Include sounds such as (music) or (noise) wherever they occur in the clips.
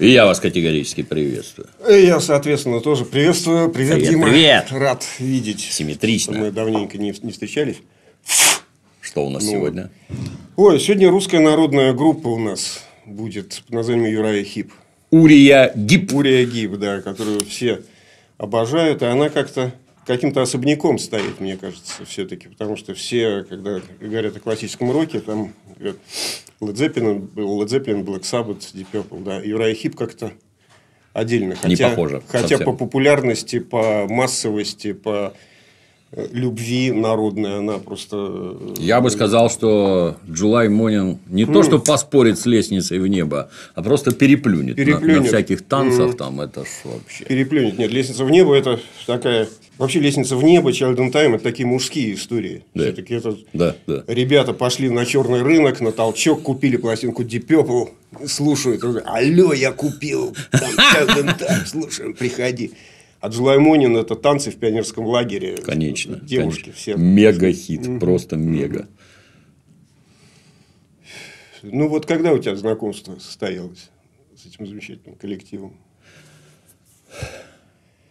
И я вас категорически приветствую. И я, соответственно, тоже приветствую. Привет, Привет, Дима. привет. Рад видеть. Симметрично. Мы давненько не, не встречались. Что у нас Ну, сегодня? Ой, сегодня русская народная группа у нас будет под названием Юрая Хип. Урия Гип. Урия Гип, да, которую все обожают. И она как-то каким-то особняком стоит, мне кажется, все-таки. Потому что все, когда говорят о классическом роке, там говорят, Led Zeppelin, был Led Zeppelin, Black Sabbath, Deep Purple, да. Юрая Хип как-то отдельно. Не Хотя, похоже Хотя совсем. по популярности, по массовости, по любви народной она просто... э, Я бы сказал, что Джулай Монин не то, что поспорит с лестницей в небо, а просто переплюнет, на- На, Переплюнет. всяких танцах. Там это ж вообще. переплюнет. Нет, лестница в небо это такая. Вообще лестница в небо, Children Time это такие мужские истории. Да. Все-таки это Да, да. ребята пошли на черный рынок, на толчок, купили пластинку Deep Purple, слушают. Алло, я купил там Children Time, слушаем, приходи. А Джулай Монин это танцы в пионерском лагере. Конечно. Девушки конечно. все. Мега хит. Просто мега. Ну вот когда у тебя знакомство состоялось с этим замечательным коллективом?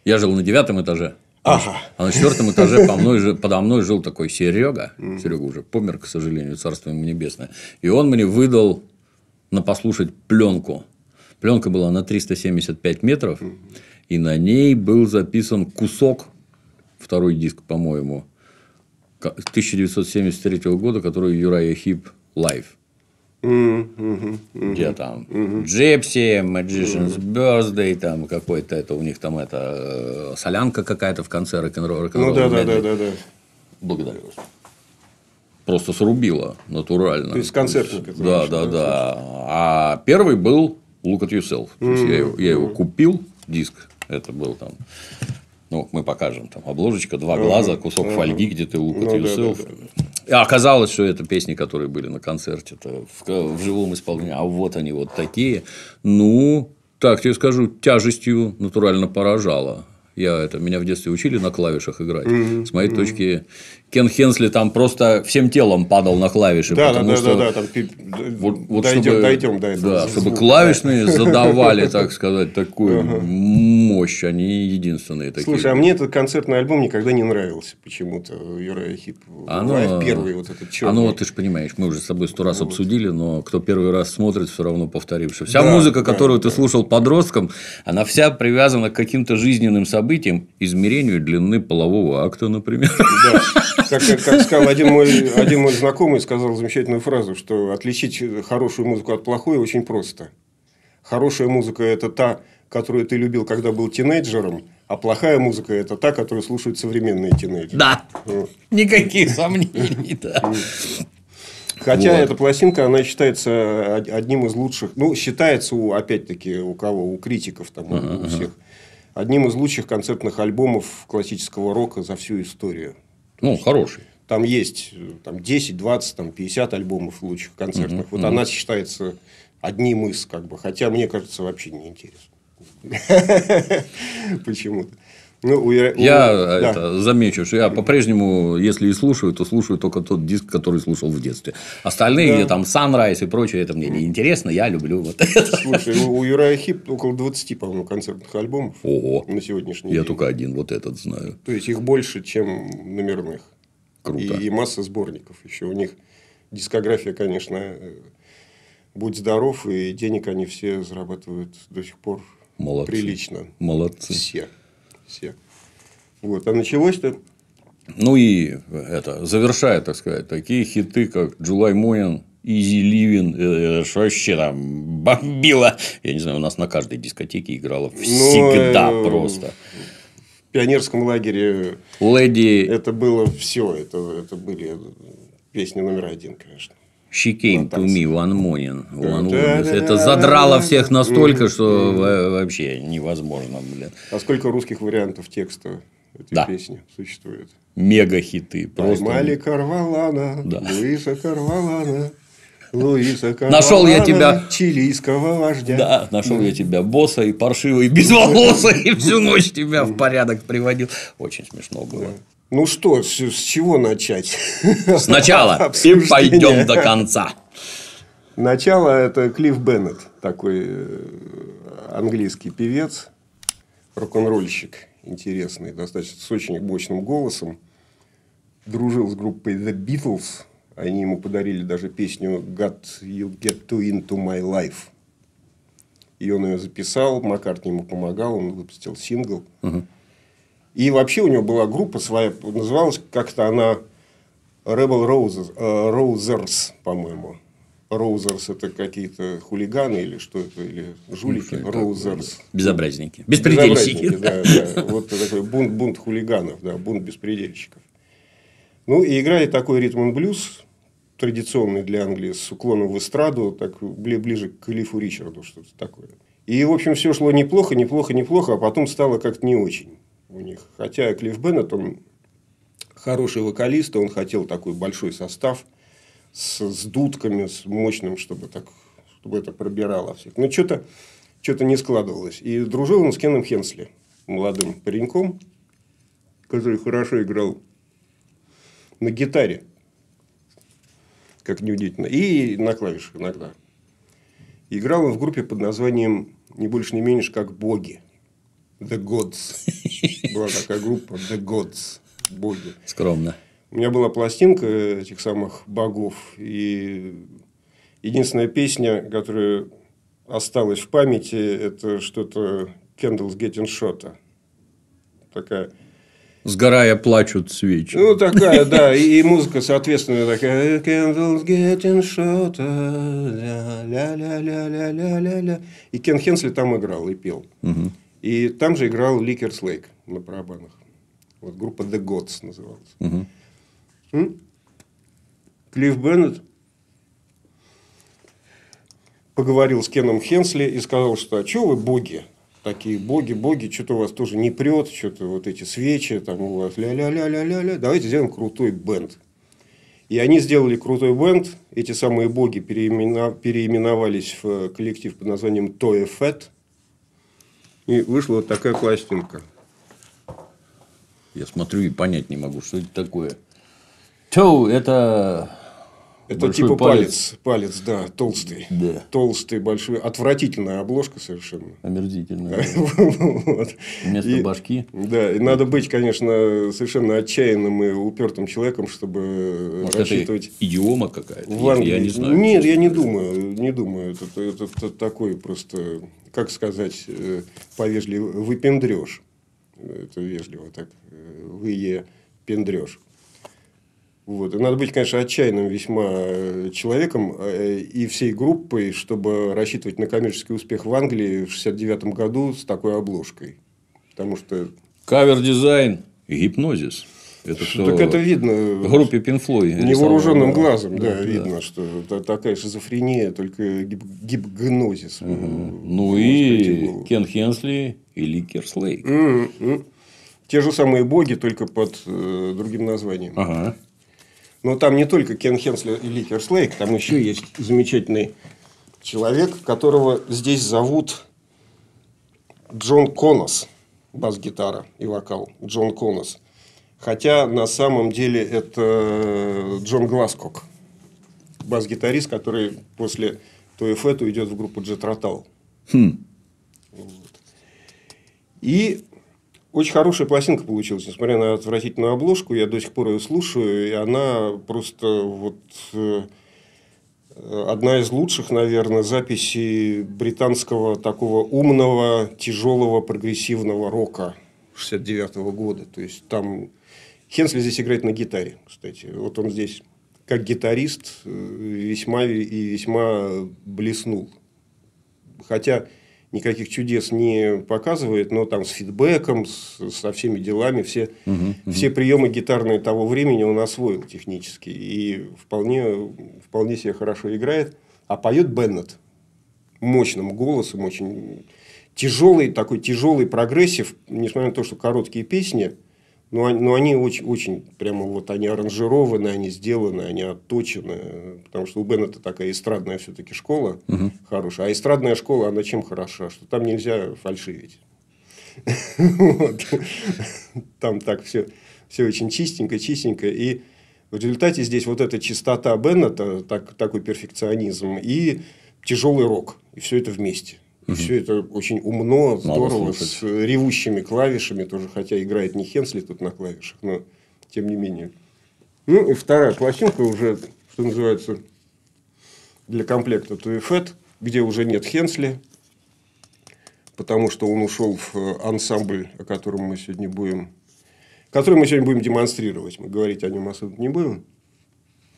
Я жил на девятом этаже. Ага. А на четвертом этаже по мной, подо мной жил такой Серега. Серега уже помер, к сожалению, царство ему небесное. И он мне выдал на послушать пленку. Пленка была на 375 метров, и на ней был записан кусок, второй диск, по-моему, ка- 1973 года, который Uriah Heep Live. Где там Gypsy, Magician's Birthday, там какой-то это у них там это э, солянка какая-то в конце рок-н-ролла. Ну да, да, да, да, да. Благодарю вас. Просто срубило натурально. То есть наш, да, да, да. А первый был Look at Yourself. То есть я, его, я его купил, диск. Это был там. Ну, мы покажем. Там обложечка, два глаза, кусок фольги, где ты at Ну, да, Yourself. да, И оказалось, что это песни, которые были на концерте в, в живом исполнении. А вот они вот такие. Ну, так тебе скажу, тяжестью натурально поражало. Я это, меня в детстве учили на клавишах играть. С моей точки, Кен Хенсли там просто всем телом падал на клавиши. Да, потому да, что да, да, там вот, вот дойдем, чтобы, дойдем до этого. Да, чтобы клавишные задавали, так сказать, такую мощь. Они единственные такие. Слушай, а мне этот концертный альбом никогда не нравился почему-то. Юрия Хип. Оно, первый вот этот черный. Оно, ты же понимаешь, мы уже с тобой сто раз обсудили, но кто первый раз смотрит, все равно повторим, что вся музыка, которую ты слушал подростком, она вся привязана к каким-то жизненным событиям, измерению длины полового акта, например. Да. Как, как- как сказал один мой, один мой знакомый, сказал замечательную фразу, что отличить хорошую музыку от плохой очень просто. Хорошая музыка – это та, которую ты любил, когда был тинейджером, а плохая музыка – это та, которую слушают современные тинейджеры. Да, Вот. никаких сомнений, да. Хотя Вот. эта пластинка, она считается од- одним из лучших, ну, считается, у, опять-таки, у кого? У критиков, там, у- у всех. Одним из лучших концертных альбомов классического рока за всю историю. Ну, хороший. Там есть э, там, 10, 20, там, 50 альбомов лучших концертных. Вот она считается одним из, как бы, хотя мне кажется, вообще неинтересно. (laughs) Почему-то. Ну, у Я, у- Я да. это, замечу, что я по-прежнему, если и слушаю, то слушаю только тот диск, который слушал в детстве. Остальные, Да. где там Sunrise и прочее, это мне не интересно, я люблю вот это. Слушай, у, у Юрая Хип около 20, по-моему, концертных альбомов Ого, на сегодняшний я день. только один вот этот знаю. То есть их больше, чем номерных. Круто. И, и масса сборников. Еще у них дискография, конечно, э, будь здоров, и денег они все зарабатывают до сих пор Молодцы. прилично. Молодцы. Все. Все. Вот. А началось-то Ну и это, завершая, так сказать, такие хиты, как Джулай Монин, Easy Living, э, что вообще там бомбило. Я не знаю, у нас на каждой дискотеке играло всегда э, просто. в пионерском лагере Леди это было все. Это, это были песни номер один, конечно. She came to me one morning, one Да, woman. да, Это да, задрало да. всех настолько, что во- вообще невозможно, блин. А сколько русских вариантов текста этой Да. песни существует? Мега хиты. Просто. Поймали Карвалана, Да. Луиса Карвалана, Луиса Карвалана, (laughs) Нашел я тебя. чилийского вождя. Да, нашел я тебя босса и паршивый, и (laughs) безволосый, и (laughs) всю ночь тебя в порядок приводил. Очень смешно было. Ну что, с, с чего начать? Сначала (laughs) и пойдем до конца. Начало это Клифф Беннет, такой э, английский певец, рок-н-ролльщик интересный, достаточно с очень мощным голосом. Дружил с группой The Beatles. Они ему подарили даже песню God You Get To Into My Life. И он ее записал, Маккартни ему помогал, он выпустил сингл. Мгм. И вообще у него была группа своя, называлась как-то она Rebel Roses, э, Rousers, по-моему. Rousers это какие-то хулиганы или что это, или жулики. Ну? Rousers. Безобразники. Беспредельщики. Безобразники, да, да. Вот такой бунт, бунт хулиганов, да, бунт беспредельщиков. Ну, и играет такой ритм блюз, традиционный для Англии, с уклоном в эстраду, так бли- ближе к Клиффу Ричарду, что-то такое. И, в общем, все шло неплохо, неплохо, неплохо, а потом стало как-то не очень у них. Хотя Клифф Беннет, он хороший вокалист, он хотел такой большой состав с, с дудками, с мощным, чтобы так, чтобы это пробирало всех. Но что-то что не складывалось. И дружил он с Кеном Хенсли, молодым пареньком, который хорошо играл на гитаре, как неудивительно, и на клавишах иногда. Играл он в группе под названием не больше, не меньше, как «Боги». The Gods. (laughs) Была такая группа The Gods. Боги. Скромно. У меня была пластинка этих самых богов. И единственная песня, которая осталась в памяти, это что-то Candles Getting Shot. Такая. Сгорая, плачут свечи. Ну, такая, (laughs) да. И, и музыка, соответственно, такая. Candles getting shot. Ля-ля-ля-ля-ля-ля-ля. И Кен Хенсли там играл и пел. Мгм. И там же играл Ли Керслейк на барабанах. Вот группа The Gods называлась. М? Клифф Беннет поговорил с Кеном Хенсли и сказал, что а что вы боги? Такие боги, боги, что-то у вас тоже не прет, что-то вот эти свечи, там у вас ля-ля-ля-ля-ля-ля. Давайте сделаем крутой бенд. И они сделали крутой бенд. Эти самые боги переимена- переименовались в э, коллектив под названием Toe Fat. И вышла вот такая пластинка. Я смотрю и понять не могу, что это такое. Тоу, это... Это большой типа палец. палец, да, толстый. Да. Толстый, большой, отвратительная обложка совершенно. Омерзительно. (laughs) Вот. Вместо башки. Да, и надо быть, конечно, совершенно отчаянным и упертым человеком, чтобы Может, рассчитывать это идиома какая-то? в Я- Англии. Я не знаю. Нет, я не думаю, не думаю. Это, это- это такой просто, как сказать, э, повежливо, выпендрёж. Это вежливо так. э, Вые- пендрёж. Вот. И надо быть, конечно, отчаянным весьма э, человеком э, и всей группой, чтобы рассчитывать на коммерческий успех в Англии в 69 году с такой обложкой. Потому что... Cover design by Hipgnosis. Это что? Так это видно. В группе Pink Floyd. Невооруженным глазом, да, видно, что это такая шизофрения, только гип- Hipgnosis. Ну прийти в и. Кен Хенсли и Ли Керслейк. М, м. Те же самые боги, только под э, другим названием. Ага. Но там не только Кен Хенсли и Ли Керслейк, там еще есть замечательный человек, которого здесь зовут Джон Конас. Бас-гитара и вокал. Джон Конас. Хотя на самом деле это Джон Гласкок. Бас-гитарист, который после Туэфету идет в группу Джет Ротал. Хм. И очень хорошая пластинка получилась, несмотря на отвратительную обложку. Я до сих пор ее слушаю, и она просто вот э, одна из лучших, наверное, записей британского такого умного, тяжелого, прогрессивного рока 69 года. То есть там Хенсли здесь играет на гитаре, кстати. Вот он здесь как гитарист э, весьма и весьма блеснул. Хотя никаких чудес не показывает, но там с фидбэком, с- со всеми делами, все, все приемы гитарные того времени он освоил технически. И вполне, вполне себе хорошо играет. А поет Беннет мощным голосом, очень тяжелый, такой тяжелый прогрессив, несмотря на то, что короткие песни, но, они- но они очень, очень, прямо вот они аранжированы, они сделаны, они отточены, потому что у Беннета такая эстрадная все-таки школа хорошая, а эстрадная школа, она чем хороша, что там нельзя фальшивить. Там так все, все очень чистенько, чистенько. И В результате здесь вот эта чистота Беннета, так, такой перфекционизм и тяжелый рок. И все это вместе. И угу. все это очень умно, здорово, с ревущими клавишами тоже, хотя играет не Хенсли тут на клавишах, но тем не менее. Ну, и вторая пластинка уже, что называется, для комплекта Туэфет, где уже нет Хенсли, потому что он ушел в э, ансамбль, о котором мы сегодня будем, который мы сегодня будем демонстрировать. Мы говорить о нем особо не будем.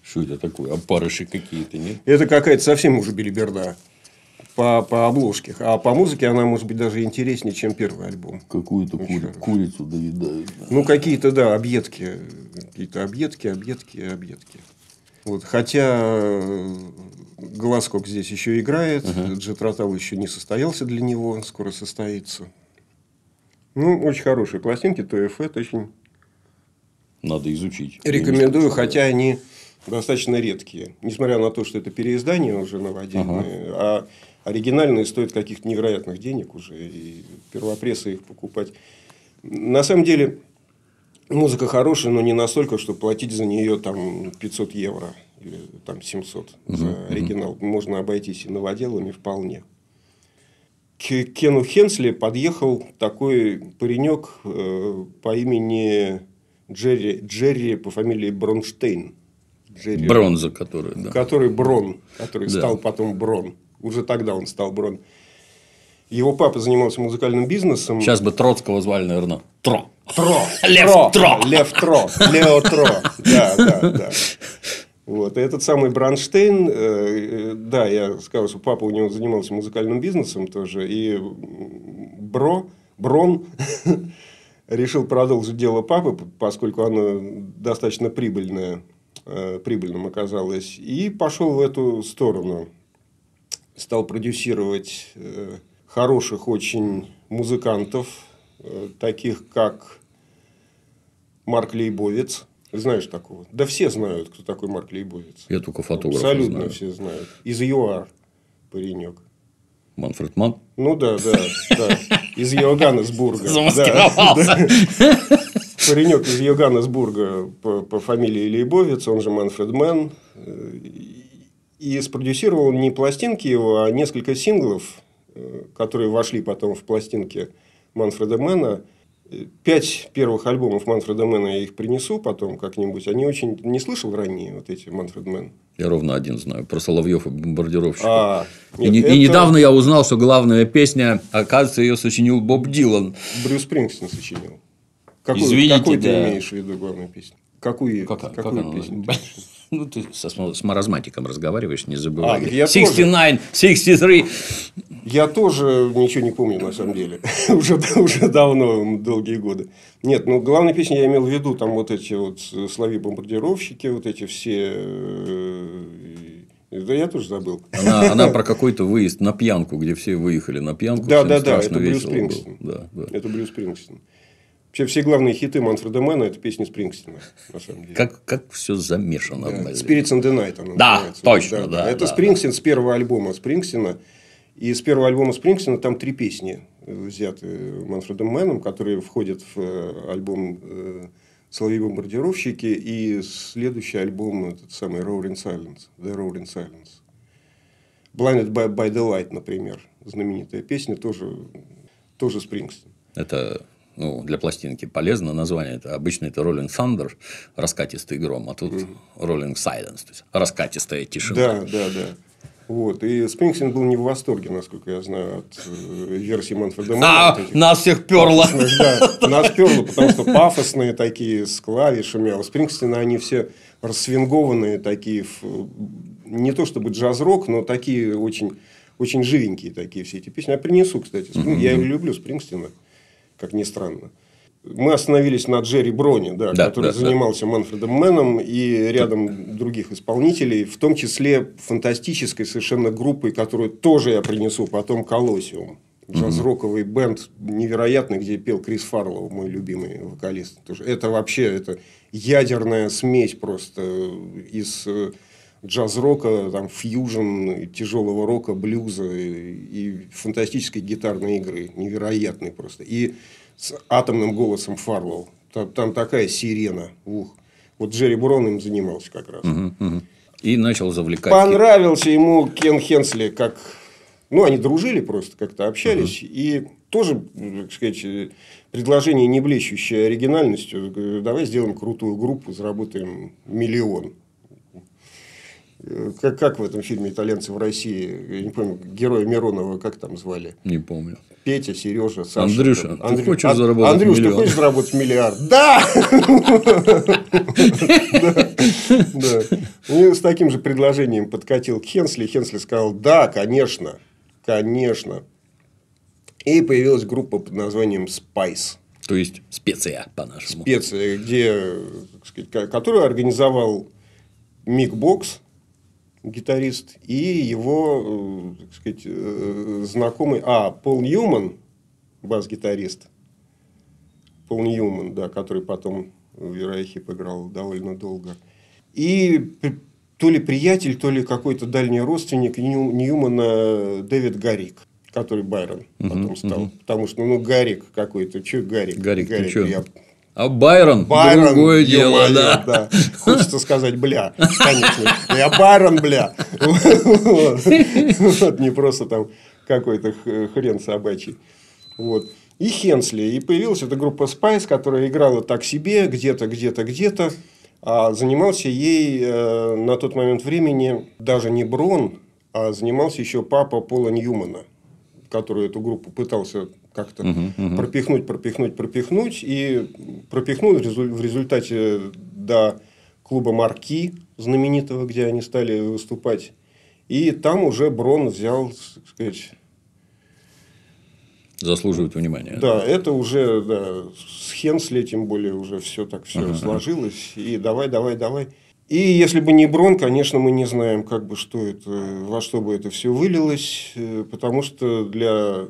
Что это такое? Опарыши какие-то, нет? Это какая-то совсем уже билиберда по, по обложке. А по музыке она может быть даже интереснее, чем первый альбом. Какую-то кури... курицу доедают. Ну, какие-то, да, объедки. Какие-то объедки, объедки, объедки. Вот, хотя э, Глазкок здесь еще играет, uh-huh. Джет Ротал еще не состоялся для него, скоро состоится. Ну, очень хорошие пластинки, ТФ, это очень... Надо изучить. Рекомендую, хотя они достаточно редкие. Несмотря на то, что это переиздание уже новодельное, ага. а оригинальные стоят каких-то невероятных денег уже, и первопрессы их покупать. На самом деле, музыка хорошая, но не настолько, чтобы платить за нее там 500 евро или там 700 угу, за оригинал. Угу. Можно обойтись и новоделами вполне. К Кену Хенсли подъехал такой паренек э, по имени Джерри, Джерри по фамилии Бронштейн. Джерри, Бронза, который, да. Который Брон, который да. стал потом Брон. Уже тогда он стал Брон. Его папа занимался музыкальным бизнесом. Сейчас бы Троцкого звали, наверное, Тро. Тро. (laughs) Лев Тро. Тро. Лев Тро. Лео Тро. Да, да, да. Вот. И этот самый Бранштейн, э, да, я сказал, что папа у него занимался музыкальным бизнесом тоже. И Бро, Брон (laughs) решил продолжить дело папы, поскольку оно достаточно прибыльное, э, прибыльным оказалось. И пошел в эту сторону стал продюсировать э, хороших очень музыкантов, э, таких как Марк Лейбовец. Знаешь такого? Да все знают, кто такой Марк Лейбовец. Я только фотограф Абсолютно знаю. все знают. Из ЮАР паренек. Манфред Ман? Ну да, да, да. Из Йоганнесбурга. Замаскировался. (laughs) Паренек из Йоганнесбурга по, по фамилии Лейбовиц, он же Манфред Мэн. И спродюсировал не пластинки его, а несколько синглов, э, которые вошли потом в пластинки Манфреда Мэна. Пять первых альбомов Манфреда Мэна я их принесу потом как-нибудь. Они очень... Не слышал ранее вот эти Манфред Мэн? Я ровно один знаю. Про Соловьев и бомбардировщиков. А, нет, и, это... и недавно я узнал, что главная песня, оказывается, ее сочинил Боб Дилан. Брюс Спрингстин сочинил. Какую, Извините, какую да. ты имеешь в виду главную песню? Какую, как, какую как песню? Ну, ты со, с маразматиком разговариваешь, не забывай. А, я 69, 63. Я тоже ничего не помню, на самом деле. (laughs) уже, уже давно, долгие годы. Нет, ну, главная песня я имел в виду, там вот эти вот слови-бомбардировщики, вот эти все... Да я тоже забыл. Она, (laughs) она про какой-то выезд на пьянку, где все выехали на пьянку. Да, да, да, это Брюс Спрингстин. Да, да. Это Брюс Спрингстин. Вообще, все главные хиты Манфреда Мэна – это песни Спрингстина, на самом деле. Как, как все замешано. Да. Spirits in the Night она Да, называется. точно, да. да это да, Спрингстин да. с первого альбома Спрингстина. И с первого альбома Спрингстина там три песни взяты Манфредом Мэном, которые входят в э, альбом э, «Соловьи бомбардировщики» и следующий альбом, этот самый «Roaring Silence», «The Roaring Silence». «Blinded by, by the Light», например, знаменитая песня, тоже, тоже Спрингстин. Это ну, для пластинки полезно название. Это обычно это Rolling Thunder, раскатистый гром, а тут mm. Rolling Silence, то есть раскатистая тишина. Да, да, да. Вот. И Спрингстин был не в восторге, насколько я знаю, от э, версии Манфреда Мэна. А, нас всех перло. Да, нас перло, потому что пафосные такие, с клавишами. А у Спрингстина они все рассвингованные такие, не то чтобы джаз-рок, но такие очень, очень живенькие такие все эти песни. Я принесу, кстати. Mm-hmm. Я люблю Спрингстина как ни странно. Мы остановились на Джерри Броне, да, да, который да, занимался да. Манфредом Мэном и рядом других исполнителей, в том числе фантастической совершенно группой, которую тоже я принесу потом Колосиум. Джаз-роковый бенд невероятный, где пел Крис Фарлоу, мой любимый вокалист. Это вообще это ядерная смесь просто из э, джаз-рока, там, фьюжн, тяжелого рока, блюза и, фантастической гитарной игры. Невероятный просто. И с атомным голосом Фарлоу. Там, там такая сирена. Ух. Вот Джерри Брон им занимался как раз. Мгм, мгм. И начал завлекать. Понравился ему Кен Хенсли, как... Ну, они дружили просто, как-то общались. И тоже, так сказать, предложение не блещущее оригинальностью. Давай сделаем крутую группу, заработаем миллион. Как, как в этом фильме «Итальянцы в России», я не помню, героя Миронова, как там звали? Не помню. Петя, Сережа, Саша. Андрюша, там. ты хочешь А- заработать Андрюш, миллион? ты хочешь заработать миллиард? (laughs) Да! И с таким же предложением подкатил Хенсли. Хенсли сказал, да, конечно, конечно. И появилась группа под названием Spice. То есть специя по-нашему. Специя, где, которую организовал Мик Бокс, гитарист, и его, э, так сказать, э, знакомый, а, Пол Ньюман, бас-гитарист, Пол Ньюман, да, который потом в Вероихип играл довольно долго. И то ли приятель, то ли какой-то дальний родственник Нью- Ньюмана Дэвид Гарик, который Байрон потом стал. Потому что, ну, Гарик какой-то, что Гарик? Гарик, ты чё? я А Байрон, Байрон, другое дело, ё-моё, да. Хочется сказать, бля, конечно. Я Байрон, бля. Вот. Не просто там какой-то хрен собачий. Вот. И Хенсли. И появилась эта группа Spice, которая играла так себе, где-то, где-то, где-то. А занимался ей э, на тот момент времени даже не Брон, а занимался еще папа Пола Ньюмана, который эту группу пытался как-то пропихнуть, пропихнуть, пропихнуть. И пропихнул в резу- в результате до клуба Марки знаменитого, где они стали выступать. И там уже Брон взял, так сказать, Заслуживает внимания. да, это уже да, с Хенсли, тем более, уже все так все сложилось. И давай, давай, давай. И если бы не Брон, конечно, мы не знаем, как бы что это, во что бы это все вылилось, э, потому что для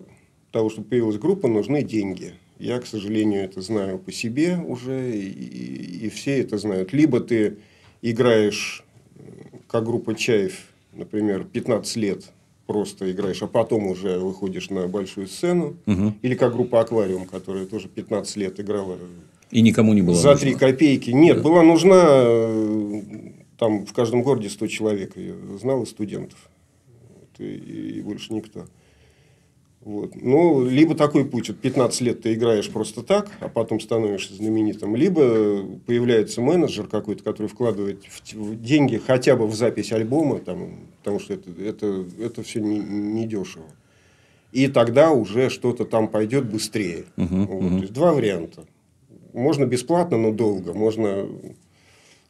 того, чтобы появилась группа, нужны деньги. Я, к сожалению, это знаю по себе уже, и, и- все это знают. Либо ты играешь, э, как группа Чаев, например, 15 лет просто играешь, а потом уже выходишь на большую сцену. Или как группа Аквариум, которая тоже 15 лет играла И никому не было за. 3 копейки. Нет, была нужна э, там в каждом городе 100 человек. Я знал студентов. Вот, и, и больше никто. Вот. Ну, либо такой путь. Вот 15 лет ты играешь просто так, а потом становишься знаменитым. Либо появляется менеджер какой-то, который вкладывает в, в деньги хотя бы в запись альбома, там, потому что это, это, это все не, не дешево. И тогда уже что-то там пойдет быстрее. Вот. То есть два варианта. Можно бесплатно, но долго. Можно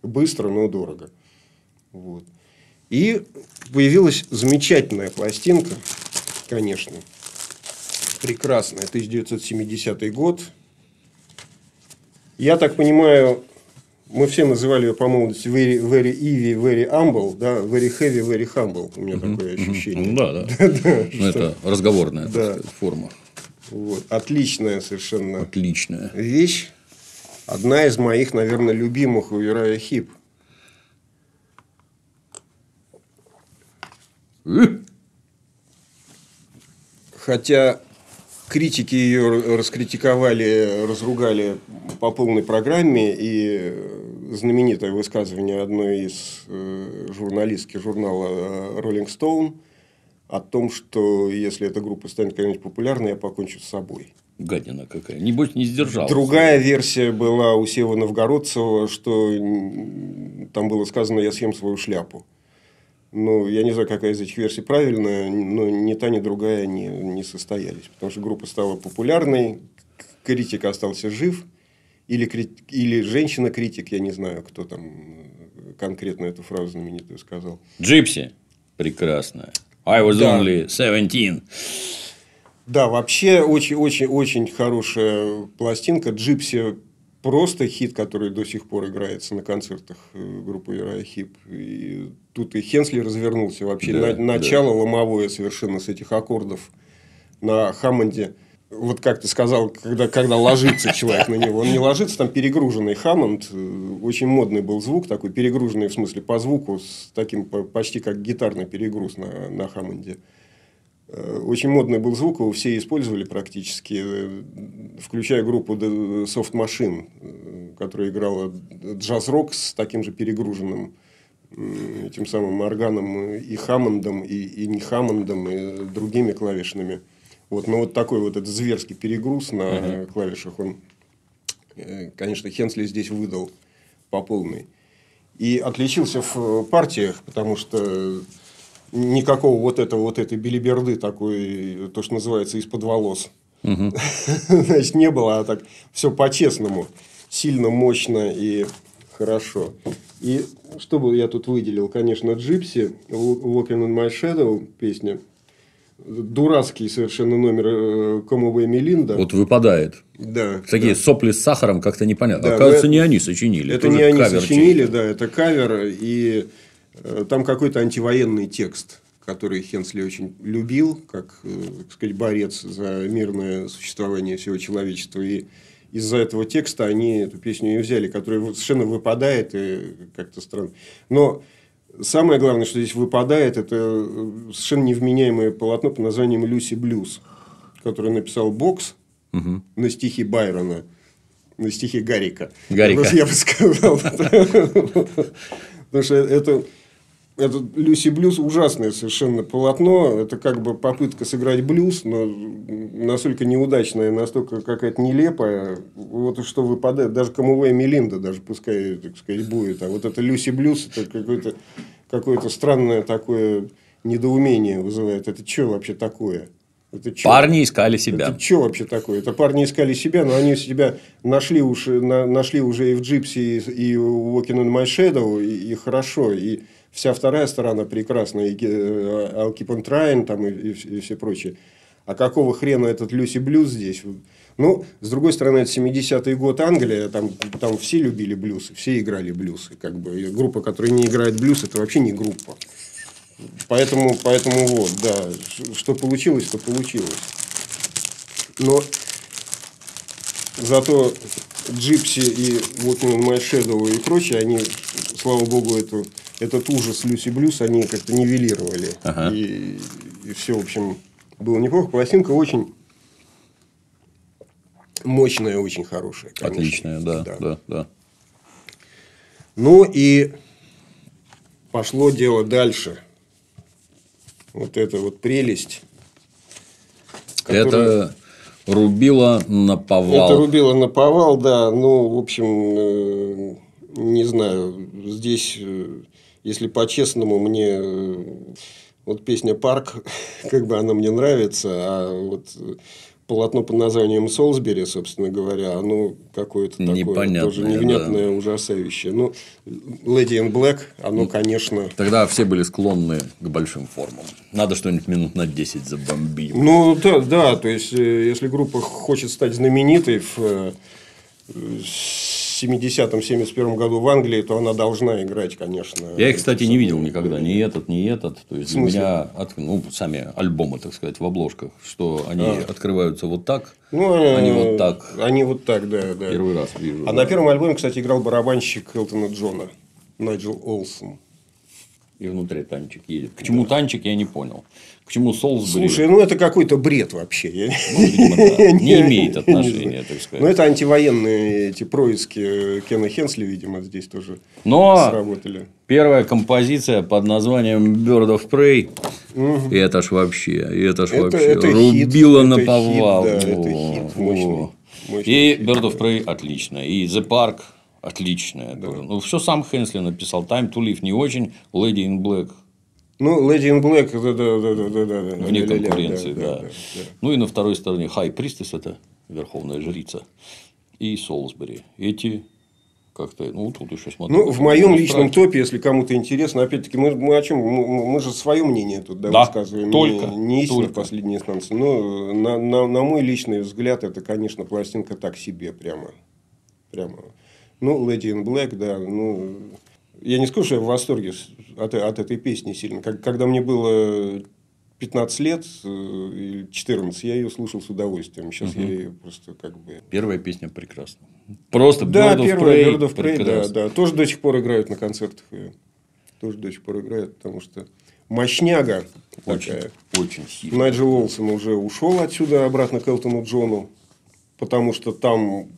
быстро, но дорого. Вот. И появилась замечательная пластинка, конечно. Прекрасная. 1970 год. Я так понимаю, мы все называли ее по молодости very, very Eevee, very humble, да, very heavy, very humble. У меня такое ощущение. Ну, да, да. (laughs) Ну, это разговорная так Да. сказать, форма. Вот. Отличная совершенно Отличная. вещь. Одна из моих, наверное, любимых у Юрая Хип. Э, Хотя критики ее раскритиковали, разругали по полной программе. И знаменитое высказывание одной из э, журналистки журнала э, Rolling Stone о том, что если эта группа станет когда-нибудь популярной, я покончу с собой. Гадина какая. Небось, не сдержал. Другая версия была у Сева Новгородцева, что там было сказано «я съем свою шляпу». Ну, я не знаю, какая из этих версий правильная, но ни та, ни другая не, не состоялись. Потому что группа стала популярной, критик остался жив, или, или женщина-критик, я не знаю, кто там э, конкретно эту фразу знаменитую сказал. Gypsy. Прекрасная. I was Да. only 17. Да, вообще очень-очень-очень хорошая пластинка. Gypsy просто хит, который до сих пор играется на концертах э, группы Uriah Heep. И тут и Хенсли развернулся. Вообще Да, на- да. начало ломовое совершенно с этих аккордов на Хаммонде. Вот как ты сказал, когда, когда ложится человек на него. Он не ложится, там перегруженный Хаммонд. э, Очень модный был звук, такой перегруженный в смысле по звуку, с таким по- почти как гитарный перегруз на, на Хаммонде. Э, очень модный был звук, его все использовали практически, э, включая группу Soft Machine, э, которая играла джаз-рок с таким же перегруженным этим самым органом и Хаммондом, и, и не Хаммондом, и другими клавишными. Вот, но вот такой вот этот зверский перегруз на uh-huh. клавишах, он, конечно, Хенсли здесь выдал по полной. И отличился в партиях, потому что никакого вот этого вот этой билиберды такой, то, что называется, из-под волос. Угу. (laughs) Значит, не было, а так все по-честному. Сильно, мощно и хорошо. И что бы я тут выделил? Конечно, Джипси, Walking in My Shadow песня. Дурацкий совершенно номер Комовой Мелинда. Вот выпадает. Да. Такие да. сопли с сахаром как-то непонятно. Да, Оказывается, не они сочинили. Это не они сочинили, да, это кавер. И Э, там какой-то антивоенный текст, который Хенсли очень любил, как, э, так сказать, борец за мирное существование всего человечества. И из-за этого текста они эту песню и взяли, которая совершенно выпадает и как-то странно. Но самое главное, что здесь выпадает, это э, совершенно невменяемое полотно под названием «Люси Блюз», которое написал Бокс угу. на стихи Байрона, на стихи Гарика. Гарика. Я бы сказал. (laughs) Потому что это это Люси Блюз ужасное совершенно полотно. Это как бы попытка сыграть блюз, но настолько неудачная, настолько какая-то нелепая. Вот что выпадает. Даже Камувей Мелинда, даже пускай, так сказать, будет. А вот это Люси Блюз, это какое-то какое странное такое недоумение вызывает. Это что вообще такое? Это чё? Парни искали себя. Это что вообще такое? Это парни искали себя, но они себя нашли, уж, на, нашли уже и в Джипси, и, и в Walking on My Shadow, и, и хорошо. И вся вторая сторона прекрасная, и э, I'll keep on trying, там, и, и, и все прочее. А какого хрена этот Люси Блюз здесь? Ну, с другой стороны, это 70-й год Англия, там, там все любили блюзы, все играли блюзы. Как бы. Группа, которая не играет блюз, это вообще не группа. Поэтому, поэтому вот, да, что получилось, то получилось. Но зато Джипси и Walking in My Shadow и прочие, они, слава богу, эту этот ужас Люси Блюз они как-то нивелировали. Ага. И, и все, в общем, было неплохо. Пластинка очень мощная, очень хорошая. Конечно. Отличная, да, да, да, да. Ну и пошло дело дальше. Вот это вот прелесть. Которая... Это рубило на повал. Это рубило на повал, да. Ну, в общем, э, не знаю, здесь э, если по-честному, мне э, вот песня «Парк», (laughs) как бы она мне нравится, а вот полотно под названием «Солсбери», собственно говоря, оно какое-то такое тоже невнятное, да. ужасающее. Ну, «Lady in Black», оно, конечно... Тогда все были склонны к большим формам. Надо что-нибудь минут на 10 забомбить. Ну, да, да, то есть, э, если группа хочет стать знаменитой в э, 70-71 году в Англии, то она должна играть, конечно. Я их, кстати, не видел никогда. Ни этот, ни этот. То есть, для меня, от, ну, сами альбомы, так сказать, в обложках, что они а. открываются вот так, ну, они вот так. Они вот так, да. да. Первый раз вижу. А на первом альбоме, кстати, играл барабанщик Элтона Джона, Найджел Олсон. И внутри танчик едет. К чему да. танчик, я не понял. К чему Солсбери? Слушай, ну это какой-то бред вообще. Ну, видимо, да. (laughs) Не имеет отношения, так сказать. Ну, это антивоенные эти происки Кена Хенсли, видимо, здесь тоже Но сработали. Первая композиция под названием Bird of Prey. Угу. И это ж вообще, и это ж это, вообще это рубило хит, на повал. Хит, да, это хит мощный, мощный. И Bird of Prey отлично. И The Park отличная. Да. Ну, все сам Хенсли написал. Time to Live не очень. Lady in Black ну, Lady in Black, да, да, да, да, да. Вне конкуренции, да, да, да. Ну и на второй стороне Хай Пристес это верховная жрица. И Солсбери. Эти как-то, ну, тут еще смотрю. Ну, в моем личном топе, если кому-то интересно, опять-таки, мы, мы о чем? Мы, мы же свое мнение тут да, да высказываем. Только. Не, не истина в последней инстанции. Но на, на, на мой личный взгляд, это, конечно, пластинка так себе прямо. Прямо. Ну, Lady in Black, да. Ну, я не скажу, что я в восторге от, от этой песни сильно. Как, когда мне было 15 лет э, или 14, я ее слушал с удовольствием. Сейчас угу. я ее просто как бы... Первая песня прекрасна. Просто да, Bird первая Bird of Prey, да, да. Тоже до сих пор играют на концертах. Ее. Тоже до сих пор играют, потому что мощняга Очень, такая. очень сильно. Найджел Олсен уже ушел отсюда обратно к Элтону Джону, потому что там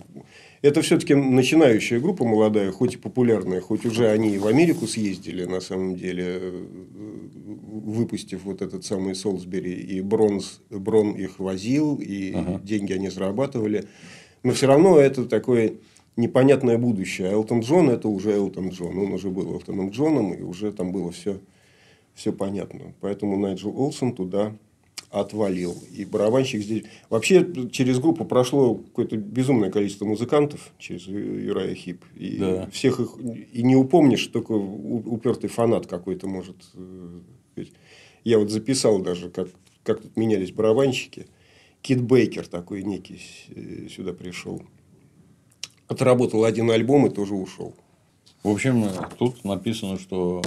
это все-таки начинающая группа молодая, хоть и популярная, хоть уже они и в Америку съездили, на самом деле, э, выпустив вот этот самый Солсбери, и Бронз, Брон их возил, и Ага. деньги они зарабатывали. Но все равно это такое непонятное будущее. А Элтон Джон это уже Элтон Джон. Он уже был Элтоном Джоном, и уже там было все, все понятно. Поэтому Найджел Олсен туда отвалил. И барабанщик здесь... Вообще, через группу прошло какое-то безумное количество музыкантов через Юрая Хип. И Да. всех их и не упомнишь, только упертый фанат какой-то может... э. Я вот записал даже, как, как тут менялись барабанщики. Кит Бейкер такой некий э, сюда пришел. Отработал один альбом и тоже ушел. В общем, тут написано, что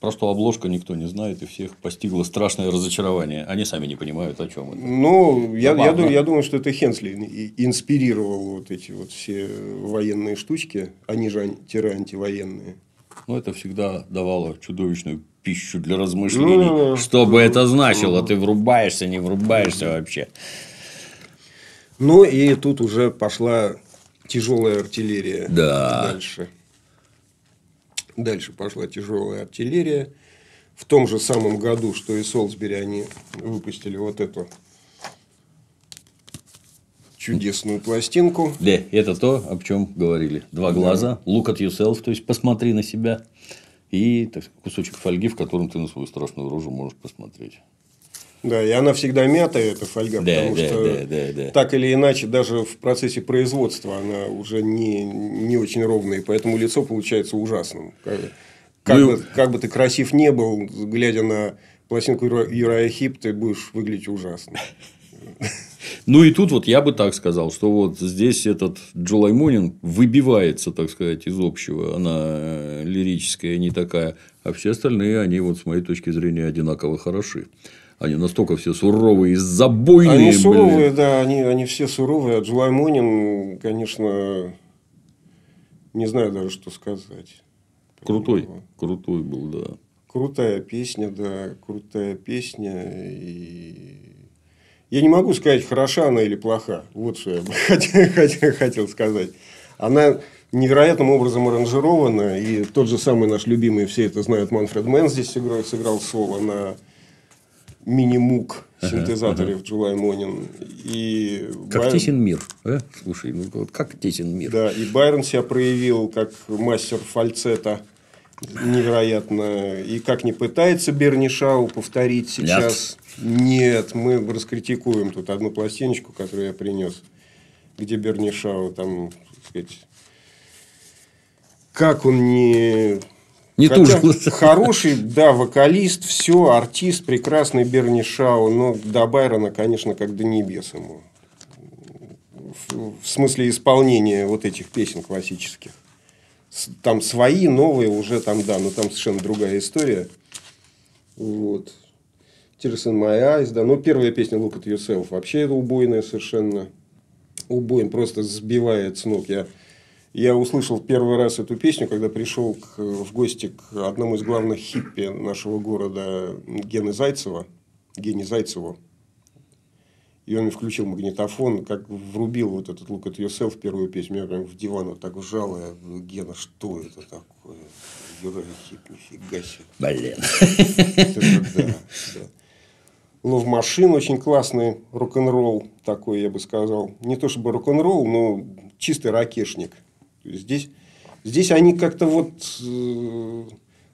про что обложка никто не знает, и всех постигло страшное разочарование. Они сами не понимают, о чем это. Ну, я, я, я думаю, что это Хенсли инспирировал вот эти вот все военные штучки. Они же ан- антивоенные. Но это всегда давало чудовищную пищу для размышлений. Ну, что бы это значило? Ты врубаешься, не врубаешься вообще. Ну, и тут уже пошла тяжелая артиллерия. Да. Дальше. Дальше пошла тяжелая артиллерия. В том же самом году, что и Солсбери, они выпустили вот эту чудесную пластинку. Да, это то, о чем говорили. Два глаза, look at yourself, то есть посмотри на себя. И так, кусочек фольги, в котором ты на свою страшную рожу можешь посмотреть. Да, и она всегда мятая, эта фольга, Да, потому да, что да, да, да. так или иначе, даже в процессе производства она уже не, не очень ровная, и поэтому лицо получается ужасным. Как, как Ну, бы, как бы ты красив не был, глядя на пластинку Юра- Юрая Хип, ты будешь выглядеть ужасно. Ну и тут вот я бы так сказал, что вот здесь этот Джолай Монин выбивается, так сказать, из общего. Она э, лирическая, не такая. А все остальные, они вот с моей точки зрения одинаково хороши. Они настолько все суровые и забойные. Они блин. суровые, да, они, они все суровые. А Джулай Монин, конечно, не знаю даже, что сказать. Крутой, крутой был, да. Крутая песня, да, крутая песня. И... Я не могу сказать, хороша она или плоха. Вот что я бы (laughs) хотел, хотел, хотел сказать. Она невероятным образом аранжирована. И тот же самый наш любимый, все это знают, Манфред Мэн здесь сыграл, сыграл соло на мини-мук синтезаторе в Джулай Монин. И Как Байрон- тесен мир. э? Слушай, ну вот как тесен мир. Да, и Байрон себя проявил как мастер фальцета невероятно. И как не пытается Берни Шау повторить сейчас. Нет, мы раскритикуем тут одну пластиночку, которую я принес, где Берни Шау там, так сказать, как он не... Не Хотя тужился. Хороший, да, вокалист, все, артист, прекрасный Берни Шау, но до Байрона, конечно, как до небес ему. В, смысле исполнения вот этих песен классических. Там свои, новые уже там, да, но там совершенно другая история. Вот. Tears in my eyes, да. Но первая песня Look at yourself вообще это убойная совершенно. Убойная, просто сбивает с ног. Я, я услышал первый раз эту песню, когда пришел к- в гости к одному из главных хиппи нашего города Гены Зайцева. Гене Зайцеву. И он включил магнитофон, как врубил вот этот Look at Yourself, первую песню, меня прям в диван вот так вжало. Я говорю, Гена, что это такое? Юра Хип, нифига себе. Блин. Это да, да. Love Machine очень классный рок-н-ролл такой, я бы сказал. Не то чтобы рок-н-ролл, но чистый ракешник. Здесь, здесь они как-то вот... э,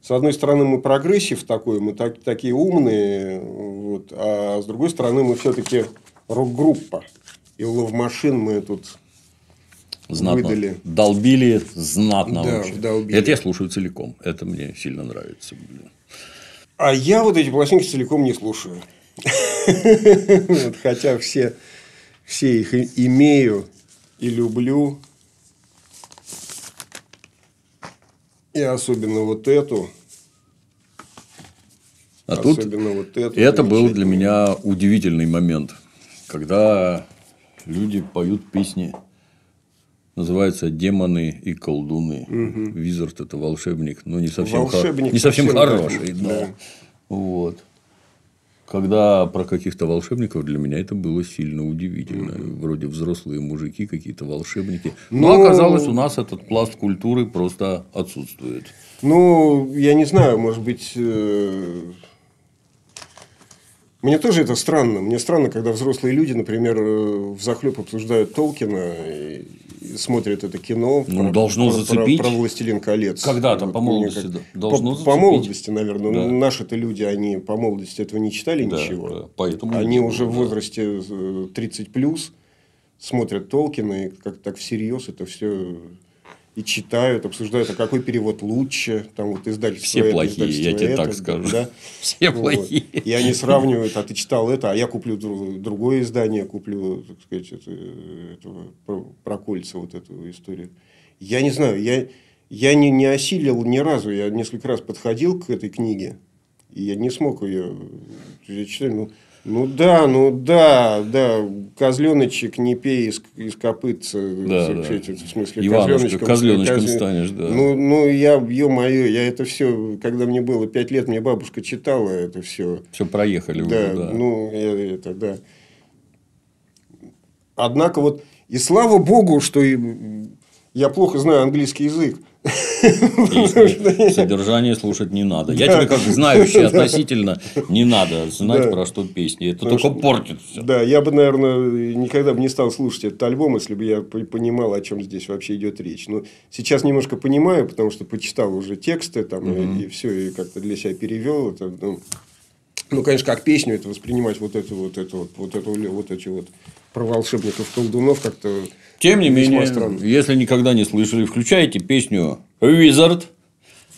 С одной стороны, мы прогрессив такой, мы так- такие умные, вот, а с другой стороны, мы все-таки рок-группа. И мощно мы тут Знатно. Выдали. Долбили знатно Да, вообще. долбили. Это я слушаю целиком. Это мне сильно нравится. Блин. А я вот эти пластинки целиком не слушаю. (laughs) Хотя все, все их имею и люблю. И особенно вот эту. А тут особенно вот эту. это был для меня удивительный момент, когда люди поют песни, называются «Демоны и колдуны». Визард – это волшебник, но не совсем, хор- Волшебник не совсем хороший. да. да. Вот. Когда про каких-то волшебников для меня это было сильно удивительно. Вроде взрослые мужики, какие-то волшебники. Но Ну, оказалось, у нас этот пласт культуры просто отсутствует. Ну, я не знаю, может быть... э, Мне тоже это странно. Мне странно, когда взрослые люди, например, в захлеб обсуждают Толкина смотрят это кино. Ну, должно про, зацепить. Про, про «Властелин колец». Когда-то, Вот по молодости, как- должно по, зацепить. по молодости, наверное. Да. Ну, Наши-то люди, они по молодости этого не читали Да, ничего. да, поэтому они уже в возрасте э, 30 плюс смотрят Толкина и как так всерьез это все и читают, обсуждают, а какой перевод лучше, там вот издательство Все это, плохие, я тебе это, так скажу. Да? (laughs) Все Вот. плохие. И они сравнивают, а ты читал это, а я куплю дру- другое издание, куплю, так сказать, это, этого, про, про кольца, вот эту историю. Я не знаю, я, я не, не осилил ни разу, я несколько раз подходил к этой книге, и я не смог ее, я читаю, ну, ну да, ну да, да, козленочек не пей из, из копытца, Да, да. в смысле, Иванушка, козленочком, козленочком козлен- станешь, да. Ну, ну, я, ё-моё, я это все, когда мне было пять лет, мне бабушка читала это все. Все проехали Да, уже, да. ну, я это, да. Однако вот, и слава богу, что я плохо знаю английский язык. Песни, Содержание слушать не надо. Я тебе как знающий (laughs) относительно не надо знать про что песни. Это только портит все. Да, я бы, наверное, никогда бы не стал слушать этот альбом, если бы я понимал, о чем здесь вообще идет речь. Но сейчас немножко понимаю, потому что почитал уже тексты там и, все, и как-то для себя перевел это. Ну, ну, конечно, как песню это воспринимать вот эту вот эту вот, вот эту вот эти вот про волшебников колдунов как-то Тем не менее, если никогда не слышали, включайте песню Wizard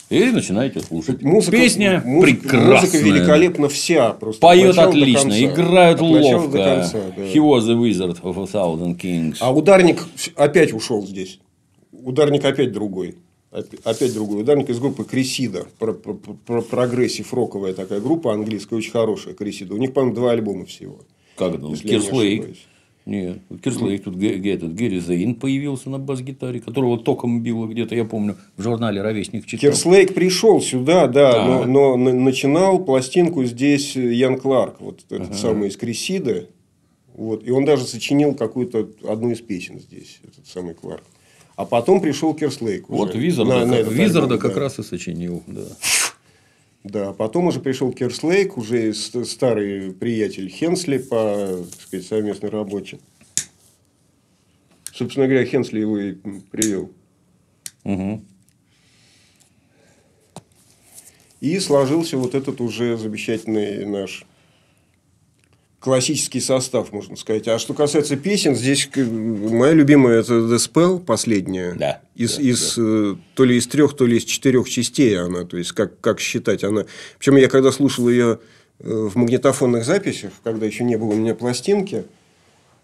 и начинаете слушать. Музыка, Песня музыка, прекрасная. Музыка великолепна вся. Просто Поет отлично, играют От ловко. до конца, да. He was a wizard of a thousand kings. А ударник опять ушел здесь. Ударник опять другой. Опять- другой. Ударник из группы Cressida. Про, про- про- прогрессив роковая такая группа английская, очень хорошая Cressida. У них, по-моему, два альбома всего. Как это? Кирслейк. Нет, Кирслейк тут этот Гэри Зейн появился на бас-гитаре, которого током било где-то, я помню, в журнале «Ровесник» читал. Керслейк пришел сюда, да, Да. но, но на- начинал пластинку здесь Ян Кларк, вот этот самый из Крисида. Вот, и он даже сочинил какую-то одну из песен здесь, этот самый Кларк. А потом пришел Керслейк. уже Вот Визарда, на- на как, Визарда альбом, как да. раз и сочинил. Да. Да, потом уже пришел Керслейк, уже старый приятель Хенсли по так сказать, совместной работе. Собственно говоря, Хенсли его и привел. Мгм. И сложился вот этот уже замечательный наш классический состав, можно сказать. А что касается песен, здесь моя любимая это The Spell, последняя. Да, Из, да, из, э, то ли из трех, то ли из четырех частей она. То есть, как, как считать она. Причем я когда слушал ее в магнитофонных записях, когда еще не было у меня пластинки,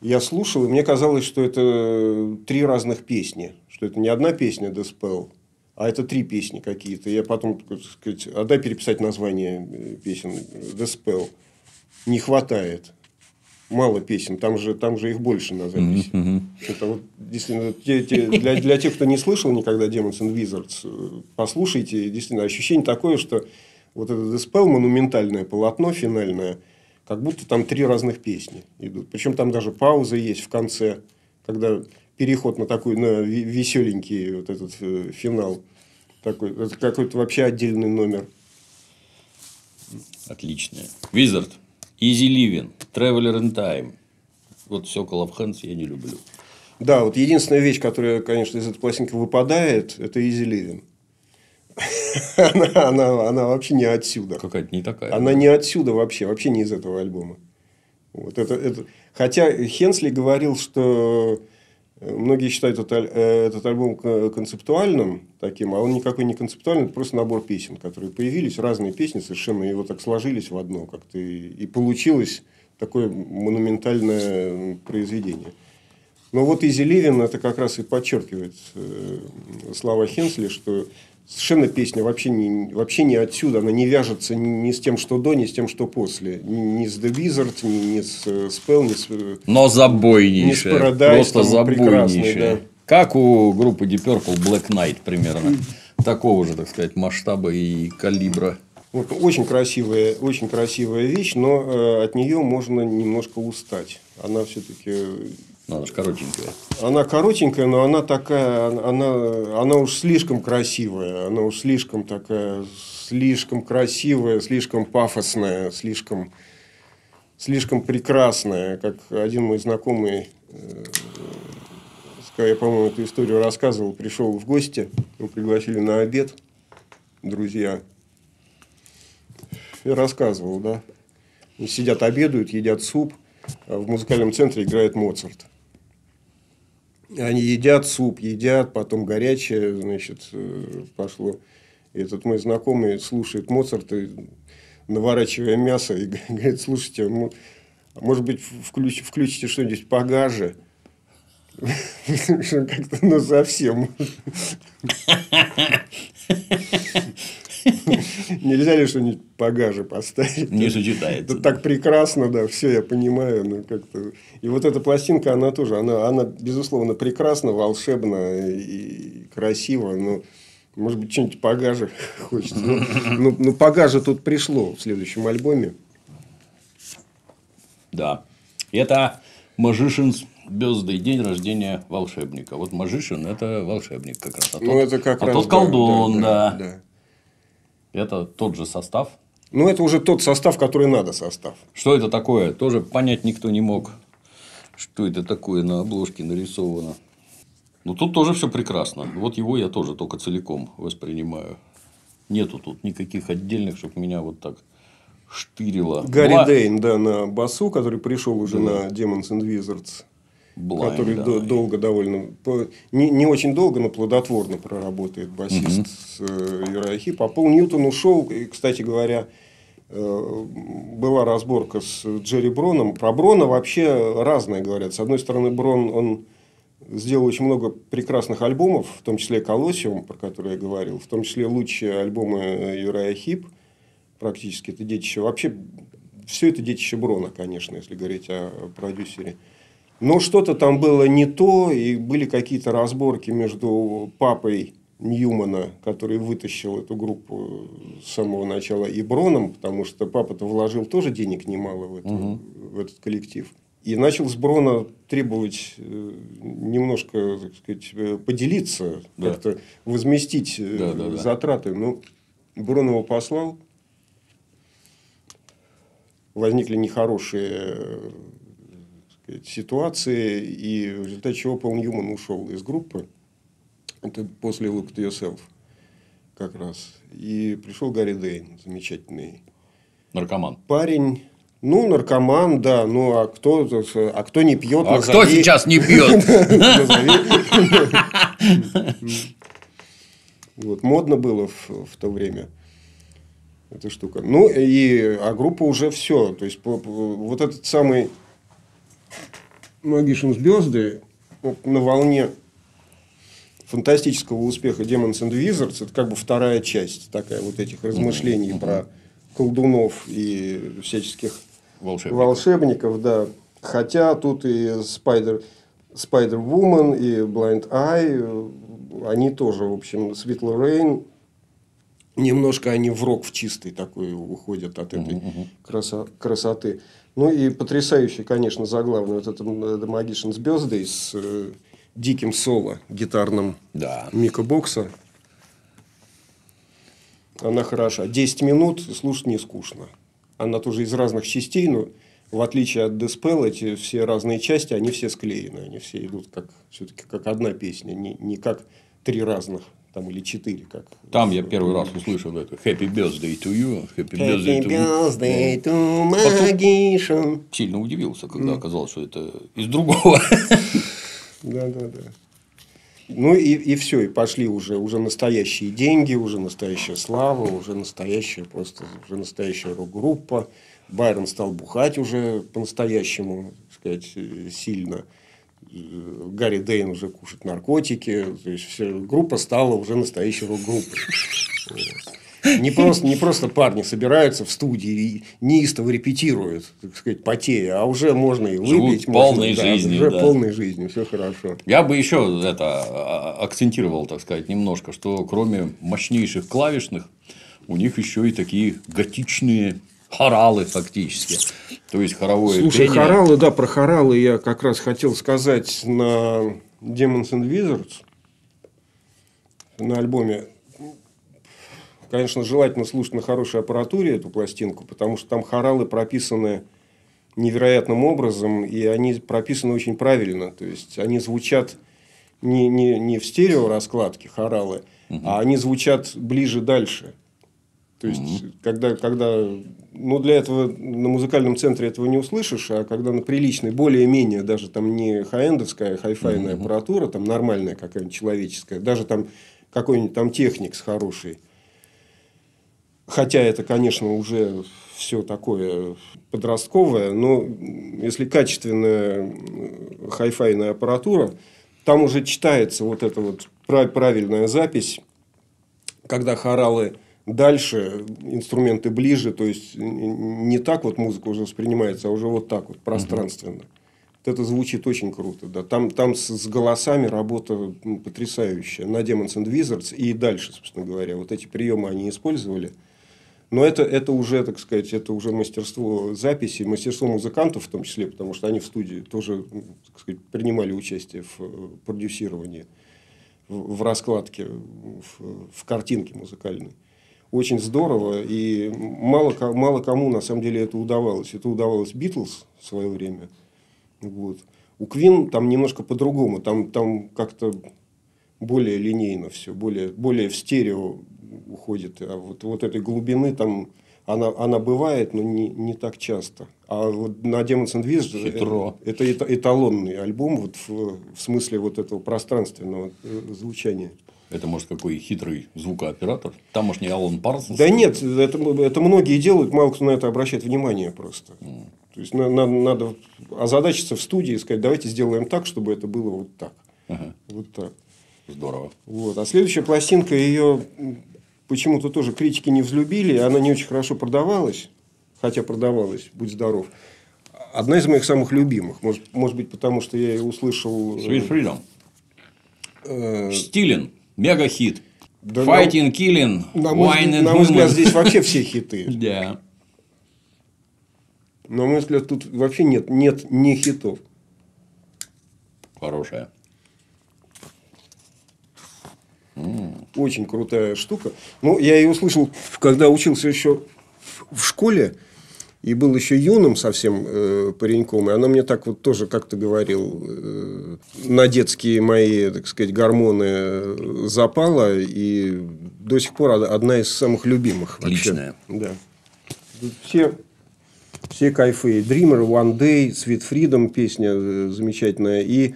я слушал, и мне казалось, что это три разных песни. Что это не одна песня The Spell, а это три песни какие-то. Я потом, так сказать, а дай переписать название э, песен The Spell. Не хватает. Мало песен, там же, там же их больше на записи. Это вот действительно те- те- для, для тех, кто не слышал никогда Demons and Wizards, послушайте. Действительно, ощущение такое, что вот это The Spell, монументальное полотно финальное, как будто там три разных песни идут. Причем там даже пауза есть в конце, когда переход на такой на веселенький вот этот э, финал. Такой, это какой-то вообще отдельный номер. Отличная. Wizard, Easy Living, Traveler in Time. Вот все Call of Hands я не люблю. Да, вот единственная вещь, которая, конечно, из этой пластинки выпадает, это Easy Living. (laughs) она, она, она вообще не отсюда. Какая-то не такая. Она не отсюда вообще, вообще не из этого альбома. Вот это, это... Хотя Хенсли говорил, что многие считают этот, э, этот альбом концептуальным таким, а он никакой не концептуальный, это просто набор песен, которые появились, разные песни совершенно, и вот так сложились в одно как-то, и, и получилось такое монументальное произведение. Но вот Изи Ливин это как раз и подчеркивает э, слова Хенсли, что совершенно песня вообще не, вообще не отсюда, она не вяжется ни, ни с тем, что до, ни с тем, что после. Ни, ни с The Wizard, ни, ни с э, Spell, ни с... э, Но забойнейшая. Не с Paradise, Просто забойнейшая. да. Как у группы Deep Purple Black Knight примерно. Такого же, так сказать, масштаба и калибра. Вот, очень красивая, очень красивая вещь, но э, от нее можно немножко устать. Она все-таки она же коротенькая. Она коротенькая, но она такая, она, она уж слишком красивая, она уж слишком такая, слишком красивая, слишком пафосная, слишком, слишком прекрасная. Как один мой знакомый, э, я, по-моему, эту историю рассказывал, пришел в гости, его пригласили на обед, друзья, и рассказывал, да. Сидят, обедают, едят суп, а в музыкальном центре играет Моцарт. Они едят суп, едят, потом горячее, значит, э, пошло. Этот мой знакомый слушает Моцарта, наворачивая мясо, и (laughs) говорит, слушайте, может быть, включ, включите что-нибудь погаже. (laughs) Как-то, ну, совсем. (laughs) (laughs) Нельзя ли что-нибудь погаже поставить? Не сочетается. Это так прекрасно, да, все я понимаю. Ну, как-то... И вот эта пластинка, она тоже, она, она, безусловно, прекрасна, волшебна и красива. Но, может быть, что-нибудь погаже (laughs) хочется. Ну, ну, ну, погаже тут пришло в следующем альбоме. Да. Это Magician's Birthday, день рождения волшебника. Вот Magician – это волшебник как раз. А ну, это как а раз, тот колдун, да. да, да. да. Это тот же состав. Ну, это уже тот состав, который надо состав. Что это такое? Тоже понять никто не мог. Что это такое на обложке нарисовано. Ну, тут тоже все прекрасно. Вот его я тоже только целиком воспринимаю. Нету тут никаких отдельных, чтобы меня вот так штырило. Гарри Бла... Дейн, да, на басу, который пришел уже да. на Demons and Wizards. Blind, который да. до, долго довольно, не, не очень долго, но плодотворно проработает басист угу. с э, А Пол Ньютон ушел, и, кстати говоря, э, была разборка с Джерри Броном. Про Брона вообще разное говорят. С одной стороны, Брон, он сделал очень много прекрасных альбомов, в том числе «Колоссиум», про который я говорил, в том числе лучшие альбомы Юрая Хип, практически это детище. Вообще, все это детище Брона, конечно, если говорить о продюсере. Но что-то там было не то, и были какие-то разборки между папой Ньюмана, который вытащил эту группу с самого начала, и Броном, потому что папа-то вложил тоже денег немало в, эту, угу. в этот коллектив. И начал с Брона требовать э, немножко, так сказать, э, поделиться, да. как-то возместить э, да, да, затраты. Ну, Брон его послал. Возникли нехорошие сказать, ситуации, и в результате чего Пол Ньюман ушел из группы. Это после Look at Yourself как раз. И пришел Гарри Дейн, замечательный. Наркоман. Парень, ну, наркоман, да. Ну, а кто, а кто не пьет, А назови... кто сейчас не пьет? (laughs) Вот, модно было в, в то время эта штука. Ну, и, а группа уже все. То есть, вот этот самый Magician звезды на волне фантастического успеха Demons and Wizards, это как бы вторая часть такая вот этих размышлений про колдунов и всяческих волшебников. волшебников, да. Хотя тут и Spider, Spider Woman, и Blind Eye, они тоже, в общем, Sweet Lorraine, немножко они в рок в чистый такой уходят от этой uh-huh. красо- красоты. Ну и потрясающий, конечно, заглавный вот этот The Magician's Birthday с э, диким соло гитарным да. Мика Бокса. Она хороша. 10 минут слушать не скучно. Она тоже из разных частей, но в отличие от Dispel, эти все разные части, они все склеены. Они все идут как, все-таки как одна песня, не, не как три разных там или четыре, как. Там я первый раз услышал это Happy Birthday to you, Happy, Happy Birthday, to, Magician. Сильно удивился, когда оказалось, что это из другого. Да, да, да. Ну и, и все, и пошли уже, уже настоящие деньги, уже настоящая слава, уже настоящая просто уже настоящая рок-группа. Байрон стал бухать уже по-настоящему, сказать, сильно. Гарри Дейн уже кушает наркотики. То есть, вся группа стала уже настоящей рок-группой. Не просто, не просто парни собираются в студии и неистово репетируют, так сказать, потея, а уже можно и выпить. Живут полной можно, жизнью. уже да. полной жизнью, все хорошо. Я бы еще это а, акцентировал, так сказать, немножко, что кроме мощнейших клавишных, у них еще и такие готичные хоралы фактически. То есть хоровое Слушай, пение. хоралы, да, про хоралы я как раз хотел сказать на Demons and Wizards на альбоме. Конечно, желательно слушать на хорошей аппаратуре эту пластинку, потому что там хоралы прописаны невероятным образом, и они прописаны очень правильно. То есть, они звучат не, не, не в стерео раскладке хоралы, угу. а они звучат ближе дальше. То есть, угу. когда, когда, ну, для этого на музыкальном центре этого не услышишь, а когда на приличной, более-менее, даже там не хай-эндовская, хай-файная угу. аппаратура, там нормальная какая-нибудь человеческая, даже там какой-нибудь там техник с хороший. Хотя это, конечно, уже все такое подростковое, но если качественная хай-файная аппаратура, там уже читается вот эта вот правильная запись, когда хоралы дальше, инструменты ближе, то есть не так вот музыка уже воспринимается, а уже вот так вот пространственно. Вот это звучит очень круто. Да. Там, там с, с голосами работа потрясающая. На Demons and Wizards и дальше, собственно говоря. Вот эти приемы они использовали. Но это, это уже, так сказать, это уже мастерство записи, мастерство музыкантов в том числе, потому что они в студии тоже, так сказать, принимали участие в э, продюсировании, в, в раскладке, в, в картинке музыкальной. Очень здорово, и мало, мало кому на самом деле это удавалось. Это удавалось Битлз в свое время. Вот. У Квин там немножко по-другому, там, там как-то более линейно все, более, более в стерео уходит. А вот, вот этой глубины там она, она бывает, но не, не так часто. А вот на Demons and Wizards это, это эталонный альбом вот в, в смысле вот этого пространственного э, звучания. Это, может, какой хитрый звукооператор? Там, может, не Алан Парсонс? Да нет, это, это многие делают, мало кто на это обращает внимание просто. Mm. То есть, на, на, надо озадачиться в студии и сказать, давайте сделаем так, чтобы это было вот так. Ага. Вот так. Здорово. Вот. А следующая пластинка, ее почему-то тоже критики не взлюбили, она не очень хорошо продавалась, хотя продавалась, будь здоров. Одна из моих самых любимых. Может, может быть, потому что я ее услышал... Э, Sweet Freedom. Э... Стилен. Мега хит. Да, Fighting, на, Killing, на мой, Wine and На мой взгляд, здесь вообще все хиты. (laughs) Да. На мой взгляд, тут вообще нет, нет ни хитов. Хорошая. Очень крутая штука. Ну, я ее услышал, когда учился еще в школе. И был еще юным совсем э, пареньком. И она мне так вот тоже как-то говорил, э, на детские мои, так сказать, гормоны э, запала. И до сих пор одна из самых любимых. Личная. Да. Все, все кайфы. Dreamer, One Day, Sweet Freedom песня э, замечательная. И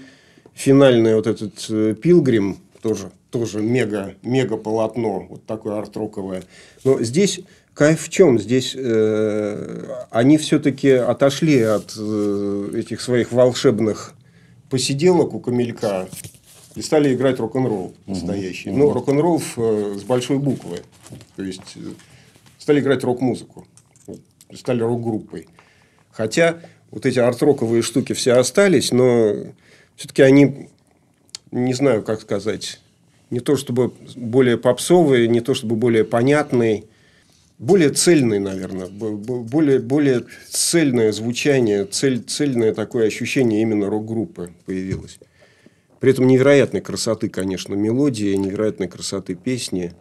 финальный вот этот Пилгрим тоже тоже мега, мега полотно, вот такое арт-роковое. Но здесь кайф в чем? Здесь э, они все-таки отошли от э, этих своих волшебных посиделок у камелька и стали играть рок-н-ролл настоящий. Угу. Ну, рок-н-ролл э, с большой буквы. То есть, э, стали играть рок-музыку. Стали рок-группой. Хотя, вот эти арт-роковые штуки все остались, но все-таки они, не знаю, как сказать, не то чтобы более попсовый, не то чтобы более понятный, более цельный, наверное, более, более цельное звучание, цель, цельное такое ощущение именно рок-группы появилось. При этом невероятной красоты, конечно, мелодии, невероятной красоты песни.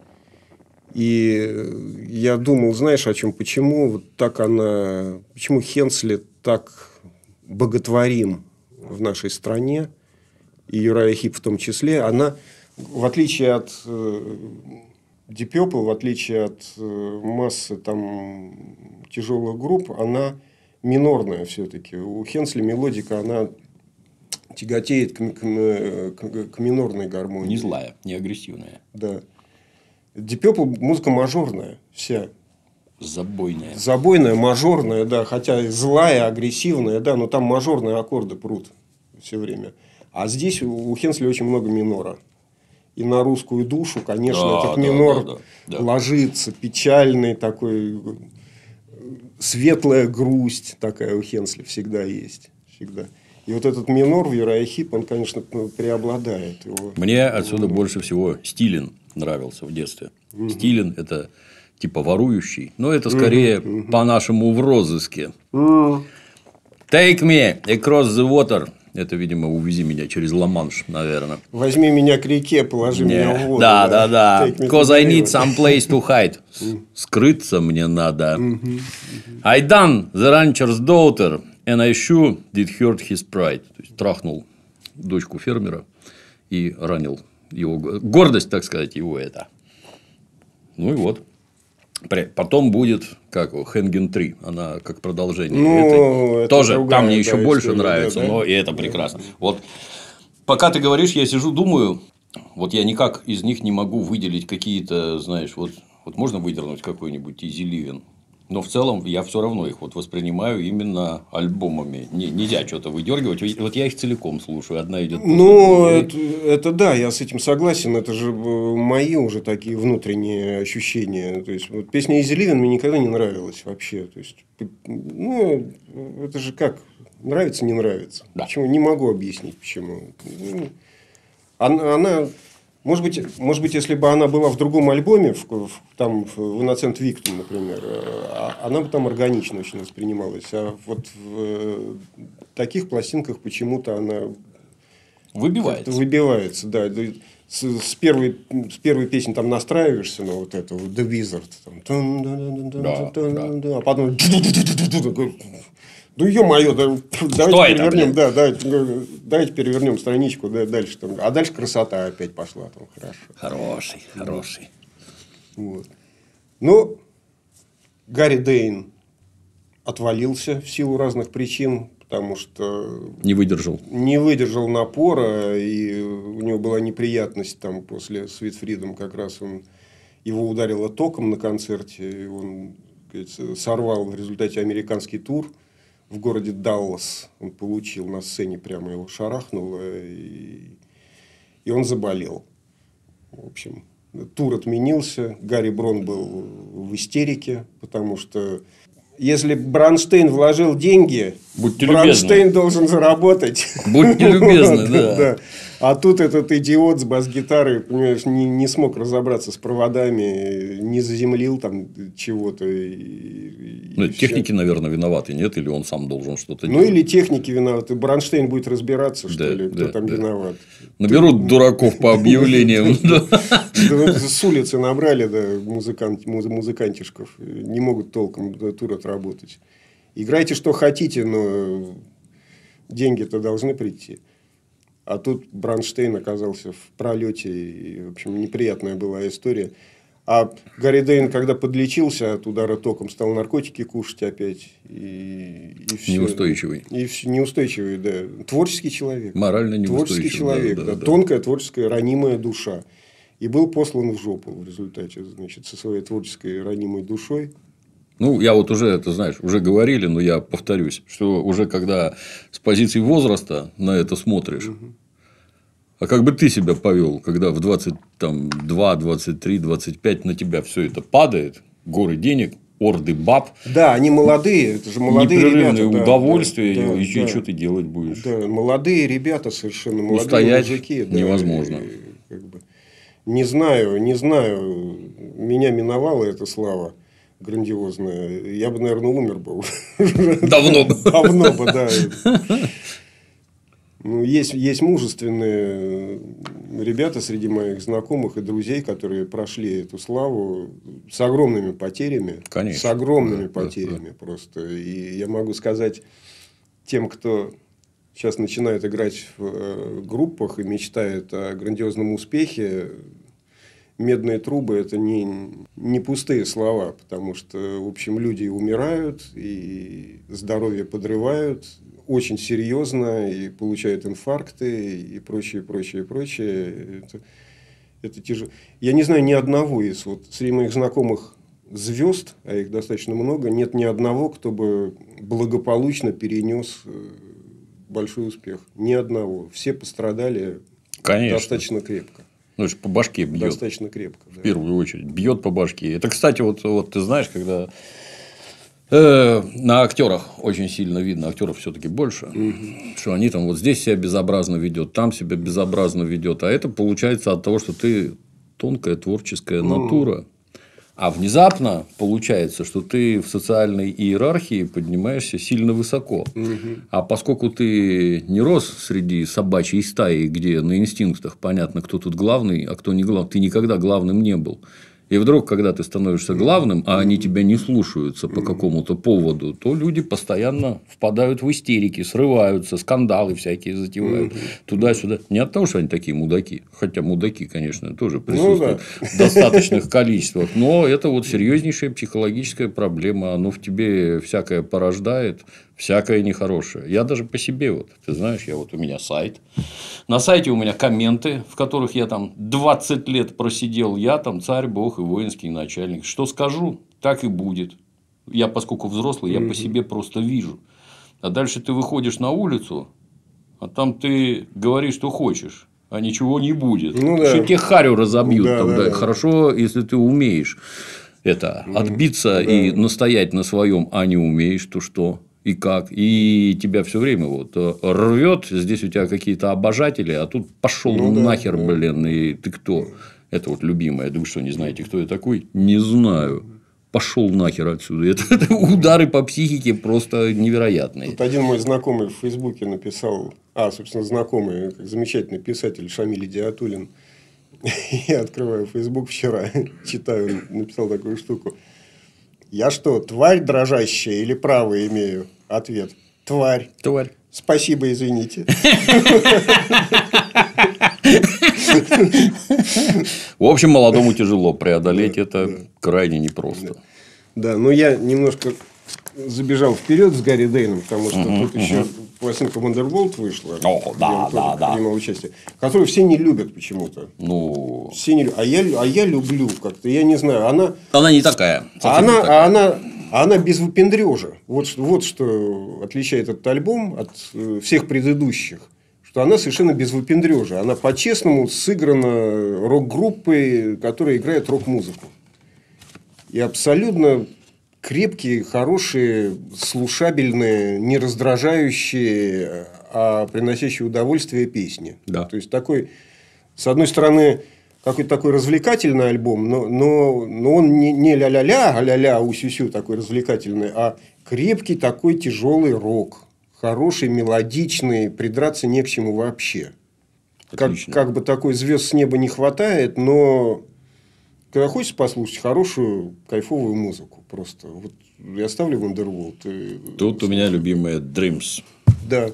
И я думал, знаешь, о чем, почему вот так она, почему Хенсли так боготворим в нашей стране, и Юрая Хип в том числе, она в отличие от э, Deep Purple, в отличие от э, массы там тяжелых групп, она минорная все-таки. У Хенсли мелодика, она тяготеет к, к, к, к минорной гармонии. Не злая, не агрессивная. Да. Deep Purple музыка мажорная вся. Забойная. Забойная, мажорная, да. Хотя злая, агрессивная, да, но там мажорные аккорды прут все время. А здесь у Хенсли очень много минора и на русскую душу, конечно, да, этот да, минор да, да, да. ложится, печальный такой, светлая грусть такая у Хенсли всегда есть. Всегда. И вот этот минор в Юрайхип, он, конечно, преобладает. Его... Мне отсюда больше всего Стилин нравился в детстве. Угу. Стилин – это типа ворующий. Но это скорее по-нашему в розыске. М, Take me across the water. Это, видимо, увези меня через Ла-Манш, наверное. Возьми меня к реке, положи меня в воду. Да, да, да. Take me to Cause I need some place to hide. (laughs) Скрыться мне надо. I done the rancher's daughter, and I sure did hurt his pride. То есть, трахнул дочку фермера и ранил его го- гордость, так сказать, его это. Ну и вот. Потом будет, как его, Хенген 3, она как продолжение. Ну, это Тоже другая, там мне да, еще больше история, да, нравится, да. но и это прекрасно. Вот пока ты говоришь, я сижу, думаю, вот я никак из них не могу выделить какие-то, знаешь, вот, вот можно выдернуть какой-нибудь Изи Ливен. Но в целом я все равно их вот воспринимаю именно альбомами. Не, нельзя что-то выдергивать. Вот я их целиком слушаю. Одна идет. Ну, это, это да, я с этим согласен. Это же э, мои уже такие внутренние ощущения. То есть, вот песня Изи Ливен мне никогда не нравилась вообще. То есть, ну, это же как? Нравится, не нравится. Да. Почему? Не могу объяснить, почему. Она, она- может быть, может быть, если бы она была в другом альбоме, в, в- там, в Innocent Victim, например, э, она бы там органично очень воспринималась. А вот в э, таких пластинках почему-то она Выбивается. выбивается, да. Да, С, с первой, с первой песни там настраиваешься на вот это The Wizard. Там, Да, да. А потом... (laughs) Ну, ё-моё, да, давайте это, перевернем, блин? да, давайте, ну, давайте перевернем страничку, да, дальше там. А дальше красота опять пошла там, хорошо. Хороший, хороший. Вот. Ну, Гарри Дейн отвалился в силу разных причин, потому что Не выдержал. не выдержал напора, и у него была неприятность там после Freedom, как раз он его ударило током на концерте, и он говорится, сорвал в результате американский тур в городе Даллас. Он получил на сцене, прямо его шарахнуло, и, и он заболел. В общем, тур отменился, Гарри Брон был в истерике, потому что если Бранштейн вложил деньги, Будьте Бранштейн должен заработать. Будьте (laughs) любезны, да. А тут этот идиот с бас-гитарой, понимаешь, не, не смог разобраться с проводами, не заземлил там чего-то. и- Ну, техники, наверное, виноваты, нет? Или он сам должен что-то Ну, делать? или техники виноваты. Бранштейн будет разбираться, что Да, ли, кто да, там да. виноват. Наберут дураков по объявлениям. (laughs) С улицы набрали, да, музыкант, муз- музыкантишков. Не могут толком тур отработать. Играйте, что хотите, но деньги-то должны прийти. А тут Бранштейн оказался в пролете. И, в общем, неприятная была история. А Гарри Дейн, когда подлечился от удара током, стал наркотики кушать опять. И, и всё. Неустойчивый. И вс- неустойчивый, да. Творческий человек. Морально Творческий неустойчивый. человек, да, да, да, да. тонкая, творческая, ранимая душа. И был послан в жопу в результате, значит, со своей творческой ранимой душой. Ну, я вот уже, это знаешь, уже говорили, но я повторюсь, что уже когда с позиции возраста на это смотришь, а как бы ты себя повел, когда в 22, 23, 25 на тебя все это падает, горы денег, орды баб, Да, они молодые, это же молодые непрерывное ребята. да, удовольствие, да, и, да, что ты делать будешь? Да, молодые ребята совершенно, молодые Устоять мужики. да, невозможно. и как бы, не знаю, не знаю, меня миновала эта слава грандиозная. Я бы, наверное, умер был. Давно бы. Давно бы, да. Ну, есть, есть мужественные ребята среди моих знакомых и друзей, которые прошли эту славу с огромными потерями. Конечно. С огромными Да, да, потерями просто. И я могу сказать тем, кто сейчас начинает играть в э, группах и мечтает о грандиозном успехе, медные трубы это не, не пустые слова, потому что, в общем, люди умирают и здоровье подрывают очень серьезно и получают инфаркты и прочее, прочее, прочее. Это, это тяжело. Я не знаю ни одного из вот среди моих знакомых звезд, а их достаточно много, нет ни одного, кто бы благополучно перенес э, большой успех. Ни одного. Все пострадали Конечно. достаточно крепко. Ну, это по башке бьет. Достаточно крепко. да. В первую очередь. Бьет по башке. Это, кстати, вот, вот ты знаешь, когда э, на актерах очень сильно видно, актеров все-таки больше, что они там вот здесь себя безобразно ведет, там себя безобразно ведет. А это получается от того, что ты тонкая творческая натура. А внезапно получается, что ты в социальной иерархии поднимаешься сильно высоко. А поскольку ты не рос среди собачьей стаи, где на инстинктах понятно, кто тут главный, а кто не главный, ты никогда главным не был. И вдруг, когда ты становишься главным, а они тебя не слушаются по какому-то поводу, то люди постоянно впадают в истерики, срываются, скандалы всякие затевают туда-сюда. Не от того, что они такие мудаки. Хотя мудаки, конечно, тоже присутствуют Ну в достаточных количествах. Но это вот серьезнейшая психологическая проблема. Оно в тебе всякое порождает, всякое нехорошее. Я даже по себе вот, ты знаешь, я вот у меня сайт. На сайте у меня комменты, в которых я там 20 лет просидел. Я там царь, бог и воинский начальник. Что скажу, так и будет. Я, поскольку взрослый, я по себе просто вижу. А дальше ты выходишь на улицу, а там ты говоришь, что хочешь, а ничего не будет. Ну да. Что тебе харю разобьют. Да, там, да, да. Хорошо, если ты умеешь это отбиться и настоять на своем, а не умеешь, то что? И как? И тебя все время вот э, рвет, здесь у тебя какие-то обожатели, а тут пошел Ну нахер, да. блин, и ты кто? Это вот любимое. Да вы что, не знаете, кто я такой? Не знаю. Пошел нахер отсюда. (laughs) Это, это удары по психике просто невероятные. Тут один мой знакомый в Фейсбуке написал, а, собственно, знакомый, замечательный писатель Шамиль Диатулин. (laughs) Я открываю Фейсбук вчера, (laughs) читаю, написал такую штуку. Я что, тварь дрожащая или право имею? Ответ. Тварь. Тварь. Спасибо, извините. В общем, молодому тяжело преодолеть это крайне непросто. Да, но я немножко забежал вперед с Гарри Дейном, потому что тут еще пластинка Wonderbolt вышла. О, да, да, да. принимал участие, которую все не любят почему-то. Ну, Все не а, я, а я люблю как-то, я не знаю, она, она не такая. а совсем не она, такая. а она, а она без выпендрежа. Вот, что- вот что отличает этот альбом от э, всех предыдущих. Что она совершенно без выпендрежа. Она по-честному сыграна рок-группой, которая играет рок-музыку. И абсолютно крепкие, хорошие, слушабельные, не раздражающие, а приносящие удовольствие песни. Да. То есть такой, с одной стороны, какой-то такой развлекательный альбом, но, но, но он не, не ля-ля-ля, а ля-ля, усю такой развлекательный, а крепкий такой тяжелый рок. Хороший, мелодичный, придраться не к чему вообще. Как, Отлично. как бы такой звезд с неба не хватает, но когда хочешь послушать хорошую, кайфовую музыку, просто вот я ставлю Wonderwall. и- Тут у меня любимая Dreams. Да,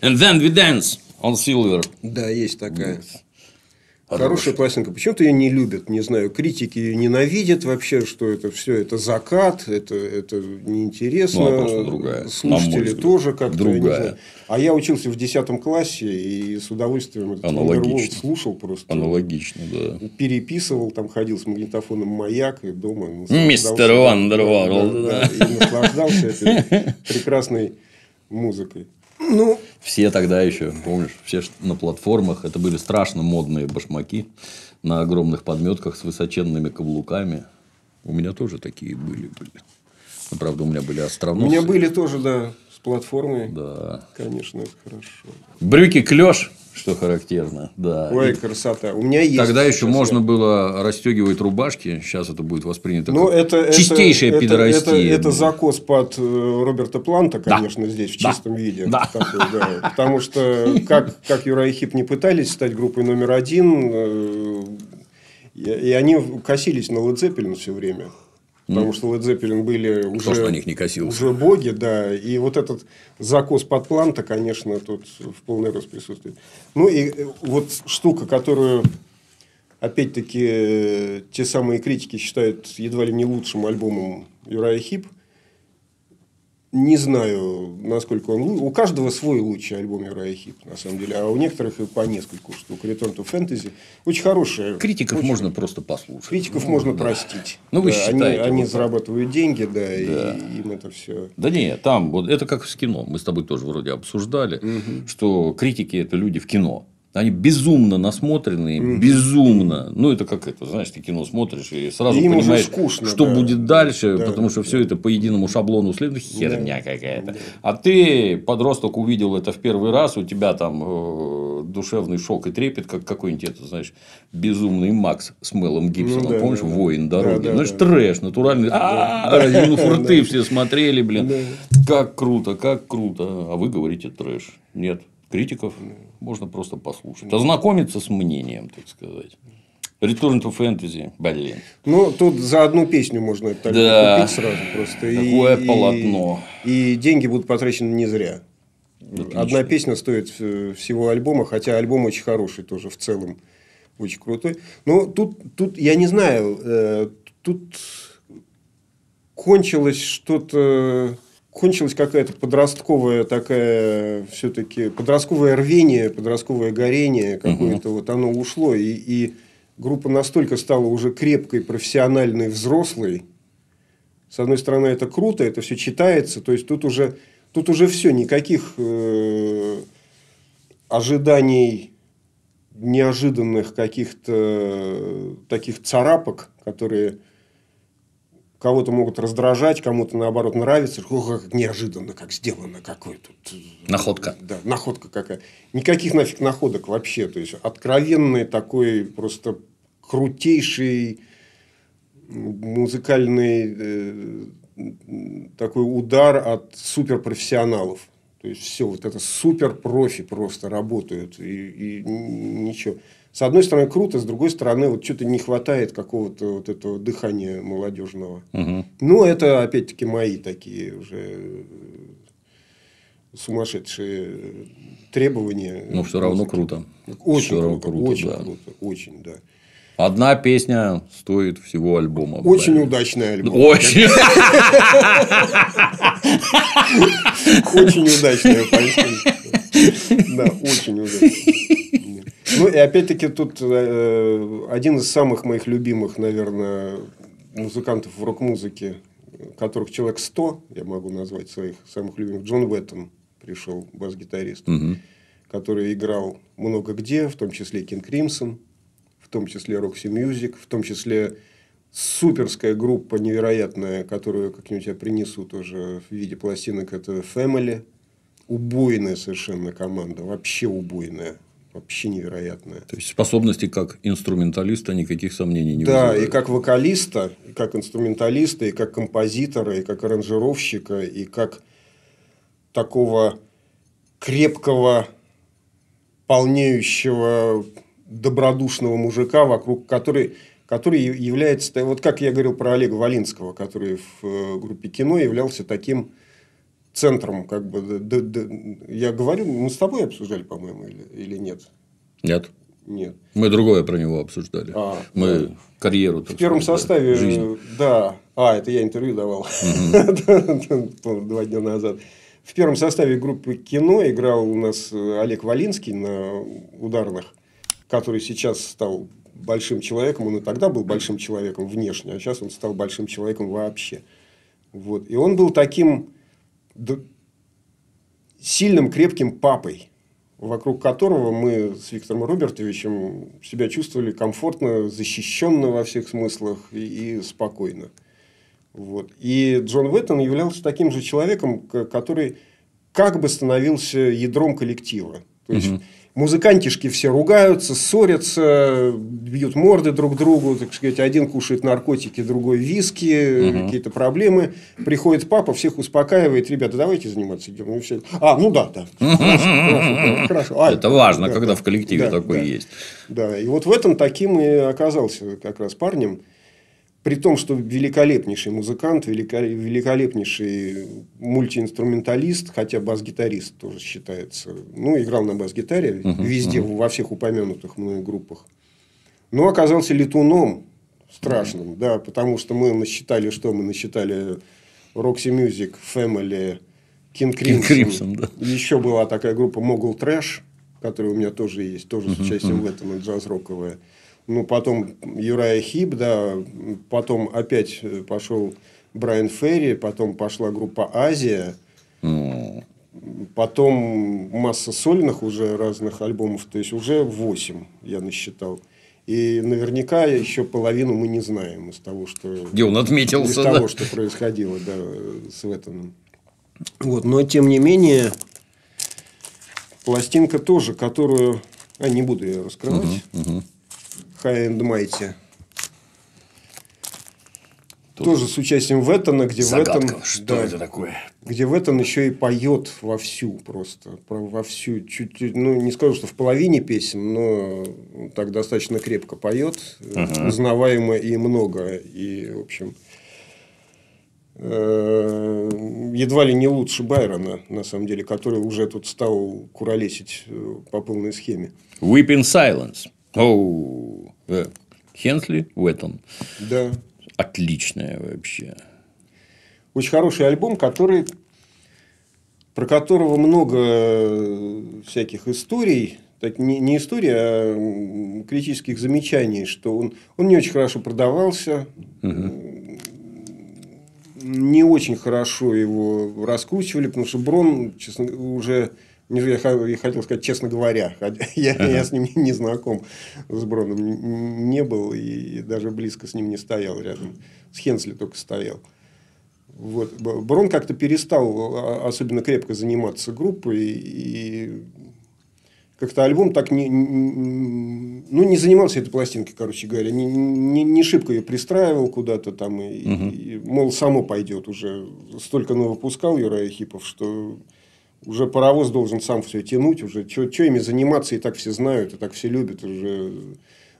And then we dance on silver. да, есть такая. Хорошая пластинка. Почему-то ее не любят, не знаю. Критики ее ненавидят вообще, что это все это закат, это, это неинтересно. Ну, просто другая, Слушатели тоже как-то. я не Другая. знаю. А я учился в 10 классе и с удовольствием этот Аналогично. Слушал просто. Аналогично, да. переписывал, там ходил с магнитофоном маяк и дома. Мистер наслаждался- Wonderworld, да, да, и наслаждался этой прекрасной музыкой. Ну, Все тогда еще, помнишь, все на платформах, это были страшно модные башмаки на огромных подметках с высоченными каблуками. У меня тоже такие были. были. Ну, правда, у меня были у остроносы. меня были тоже, да, с платформой. Да. Конечно, это хорошо. Брюки клеш, что характерно. Да. Ой, И красота. У меня есть. Тогда еще сейчас можно было расстегивать рубашки. Сейчас это будет воспринято Ну, как это, это- чистейшая это, пидорастия. Это, это закос под э, Роберта Планта, Да. конечно, здесь в Да. чистом виде. Да. Такой, да. Потому что как, как Юра и Хип не пытались стать группой номер один, э, и, и они косились на Led Zeppelin все время. Потому что Led Zeppelin были Кто уже, на них не косился? уже боги, да. И вот этот закос под планта, конечно, тут в полный рост присутствует. Ну, и э, вот штука, которую, опять-таки, э, те самые критики считают едва ли не лучшим альбомом Юрая Хип. Не знаю, насколько он... У каждого свой лучший альбом Юрая Хип, на самом деле. А у некоторых и по нескольку штук. Return to Fantasy. Очень хорошая. Критиков очень- можно просто послушать. Критиков Ну, можно да. простить. Ну, вы Да, они, считаете, они вот так. зарабатывают деньги, да, и Да. им это все. Да не, там вот это как с кино. Мы с тобой тоже вроде обсуждали, что критики это люди в кино. Они безумно насмотренные, mm. безумно. Ну, это как это, знаешь, ты кино смотришь и сразу Им понимаешь, скучно, что да. будет дальше, Да, потому что да. все это по единому шаблону следует. Херня какая-то. А ты, подросток, увидел это в первый раз, у тебя там э, душевный шок и трепет, как какой-нибудь, это, знаешь, безумный Макс с Мелом Гибсоном. Ну да, Помнишь, да, да. воин дороги? Да, да, знаешь, да. трэш, натуральный. А, разинув (laughs) рты все смотрели, блин. Как круто, как круто. А вы говорите трэш. Нет. Критиков можно просто послушать. Ознакомиться с мнением, так сказать. Return to Fantasy, блин. Ну, тут за одну песню можно это Да. купить сразу просто. Такое и, полотно. И, деньги будут потрачены не зря. Одна песня стоит э, всего альбома, хотя альбом очень хороший тоже в целом. Очень крутой. Но тут, тут я не знаю, э, тут кончилось что-то... Кончилась какая-то подростковая такая, все-таки подростковое рвение, подростковое горение какое-то, вот оно ушло, и, и группа настолько стала уже крепкой, профессиональной, взрослой. С одной стороны, это круто, это все читается, то есть тут уже, тут уже все, никаких э, ожиданий неожиданных каких-то таких царапок, которые кого-то могут раздражать, кому-то наоборот нравится. Ох, как неожиданно, как сделано, какой тут... Находка. Да, находка какая. Никаких нафиг находок вообще. То есть, откровенный такой просто крутейший музыкальный э, такой удар от суперпрофессионалов. То есть, все, вот это супер профи просто работают. И, и ничего. С одной стороны, круто, с другой стороны, вот что-то не хватает какого-то вот этого дыхания молодежного. Угу. Ну, это, опять-таки, мои такие уже сумасшедшие требования. Но все равно музыки. круто. Очень равно круто, круто, очень да. круто, очень, да. Одна песня стоит всего альбома. Очень блин. удачный альбом. Очень. Очень удачная. Да, очень удачная. Ну, и опять-таки тут э, один из самых моих любимых, наверное, музыкантов в рок-музыке, которых человек 100, я могу назвать своих самых любимых, Джон Уэттон пришел, бас-гитарист, Мгм. который играл много где, в том числе King Crimson, в том числе Roxy Music, в том числе суперская группа невероятная, которую как-нибудь я принесу тоже в виде пластинок, это Family. Убойная совершенно команда, вообще убойная, вообще невероятная. То есть способности как инструменталиста никаких сомнений не Да, вызывают. и как вокалиста, и как инструменталиста, и как композитора, и как аранжировщика, и как такого крепкого, полнеющего, добродушного мужика, вокруг который, который яв- является... Вот как я говорил про Олега Валинского, который в э, группе кино являлся таким центром, как бы... д- д- я говорю, мы с тобой обсуждали, по-моему, или, или нет? Нет. Нет. Мы другое про него обсуждали. А, Мы да. карьеру. В первом составе, Жизнь. да. А, это я интервью давал (laughs) два дня назад. В первом составе группы кино играл у нас э, Олег Валинский на ударных, который сейчас стал большим человеком. Он и тогда был большим человеком внешне, а сейчас он стал большим человеком вообще. Вот. И он был таким сильным, крепким папой, вокруг которого мы с Виктором Робертовичем себя чувствовали комфортно, защищенно во всех смыслах и, и спокойно. Вот. И Джон Уэттон являлся таким же человеком, который как бы становился ядром коллектива. То есть, музыкантишки все ругаются, ссорятся, бьют морды друг другу, так сказать, один кушает наркотики, другой виски, какие-то проблемы. Приходит папа, всех успокаивает, ребята, давайте заниматься делом. Все. А, ну да, да. (laughs) Хорошо, хорошо, хорошо. А, Это важно, да, когда да, в коллективе да, такое да. есть. Да, и вот в этом таким и оказался как раз парнем. При том, что великолепнейший музыкант, великолепнейший мультиинструменталист, хотя бас-гитарист тоже считается. Ну, играл на бас-гитаре везде, во всех упомянутых мной группах. Но оказался летуном страшным, да, потому что мы насчитали, что мы насчитали Roxy Music, Family, King Crimson. Crimson, да. Еще была такая группа Mogul Trash, которая у меня тоже есть, тоже с участием в этом, джаз-роковая. Ну, потом Юрая Хип, да, потом опять пошел Брайан Ферри, потом пошла группа Азия, Ну, Потом масса сольных уже разных альбомов, то есть уже 8 я насчитал. И наверняка еще половину мы не знаем из того, что... Где он отметился, Из да? того, что происходило да, с Веттоном. Вот, но, тем не менее, пластинка тоже, которую... А, не буду ее раскрывать. Мгм. High and Mighty. Тоже с участием Веттона, где Загадка, Веттон... что да, это такое? где Веттон еще и поет вовсю просто. Про- Вовсю. Чуть, ну, не скажу, что в половине песен, но так достаточно крепко поет. Узнаваемо и много. И, в общем, э, едва ли не лучше Байрона, на самом деле, который уже тут стал куролесить э, по полной схеме. Weep in Silence. Оу. Э, Хенсли, Уэттон. Да. Отличная вообще. Очень хороший альбом, который, про которого много э, всяких историй. Так, не, не история, а критических замечаний, что он, он не очень хорошо продавался, не очень хорошо его раскручивали, потому что Брон, честно, уже я хотел сказать, честно говоря, (laughs) я, я с ним не, знаком, с Броном не был и даже близко с ним не стоял рядом. С Хенсли только стоял. Вот. Брон как-то перестал а, особенно крепко заниматься группой и как-то альбом так не, ну, не занимался этой пластинкой, короче говоря, не, не, не шибко ее пристраивал куда-то там, и, и, мол, само пойдет уже. Столько выпускал Юрая Хипов, что уже паровоз должен сам все тянуть, уже что ими заниматься, и так все знают, и так все любят, уже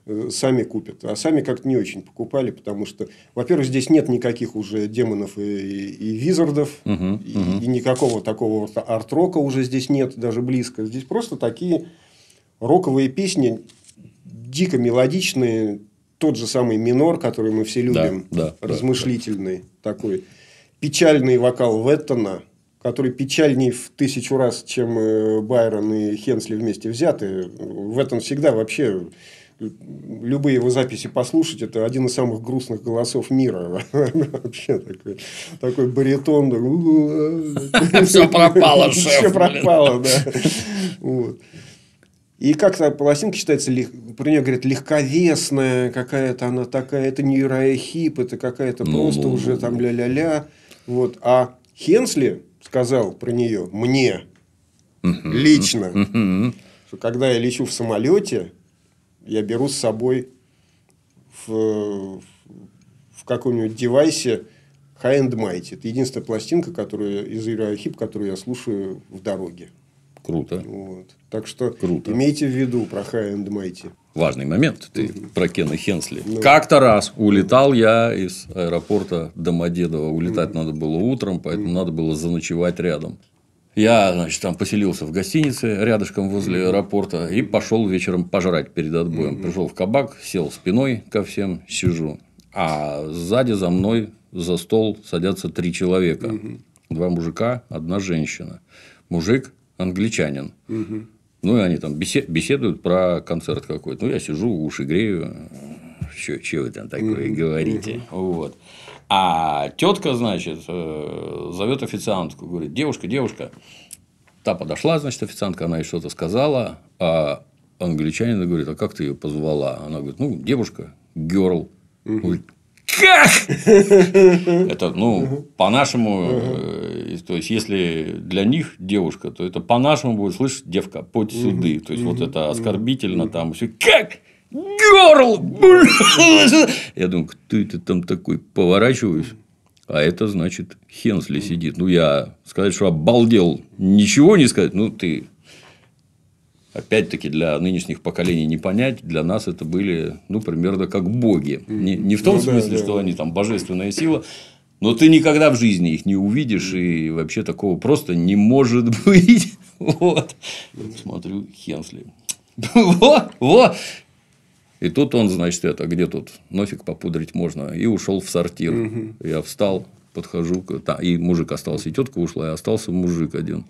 э, сами купят. А сами как-то не очень покупали, потому что, во-первых, здесь нет никаких уже демонов и, и, и визардов, и, и никакого такого вот арт-рока уже здесь нет, даже близко. Здесь просто такие роковые песни, дико мелодичные, тот же самый минор, который мы все любим, да, да, размышлительный такой, печальный вокал Веттона, который печальней в тысячу раз, чем э, Байрон и Хенсли вместе взяты. Веттон всегда вообще любые его записи послушать, это один из самых грустных голосов мира. (laughs) Вообще такой, такой баритон. Всё пропало, (laughs) шеф, Все пропало, да. И как-то пластинка считается, про нее говорят, легковесная, какая-то она такая, это не Юрая Хип, это какая-то Ну, просто ну, уже там ля-ля-ля. Вот. А Хенсли сказал про нее мне лично, что когда я лечу в самолете, я беру с собой в, в каком-нибудь девайсе High and Mighty. Это единственная пластинка, которую из Юрия Хип, которую я слушаю в дороге. Круто. Вот. Так что Круто. имейте в виду про High and Mighty. Важный момент. Ты про Кена Хенсли. Ну. Как-то раз улетал я из аэропорта Домодедово. Улетать надо было утром, поэтому надо было заночевать рядом. Я, значит, там поселился в гостинице рядышком возле аэропорта и пошел вечером пожрать перед отбоем. Пришел в кабак, сел спиной ко всем, сижу. А сзади за мной за стол садятся три человека. Два мужика, одна женщина. Мужик англичанин. Ну, и они там бесе- беседуют про концерт какой-то. Ну, я сижу, уши грею. Че вы там такое говорите? Вот. А тетка, значит, э, зовет официантку, говорит, девушка, девушка. Та подошла, значит, официантка, она ей что-то сказала, а англичанин говорит, а как ты ее позвала? Она говорит, ну, девушка, girl. Говорит, как? (laughs) Это, ну, по-нашему, э, то есть, если для них девушка, то это по-нашему будет слышать девка, подь сюды. То есть, вот это оскорбительно там. всё. Как? Герл! Я думаю, кто это там такой? Поворачиваюсь. А это значит Хенсли сидит. Ну, я сказать, что обалдел, ничего не сказать. Ну, ты опять-таки, для нынешних поколений не понять, для нас это были, ну, примерно как боги. Не, не в том Ну смысле, да, что да. они там божественная сила, но ты никогда в жизни их не увидишь, и вообще такого просто не может (laughs) быть. Вот. Смотрю, Хенсли. (laughs) Вот, вот. И тут он, значит, это, где тут нофиг попудрить можно, и ушел в сортир. Я встал, подхожу, и мужик остался, и тетка ушла, и остался мужик один.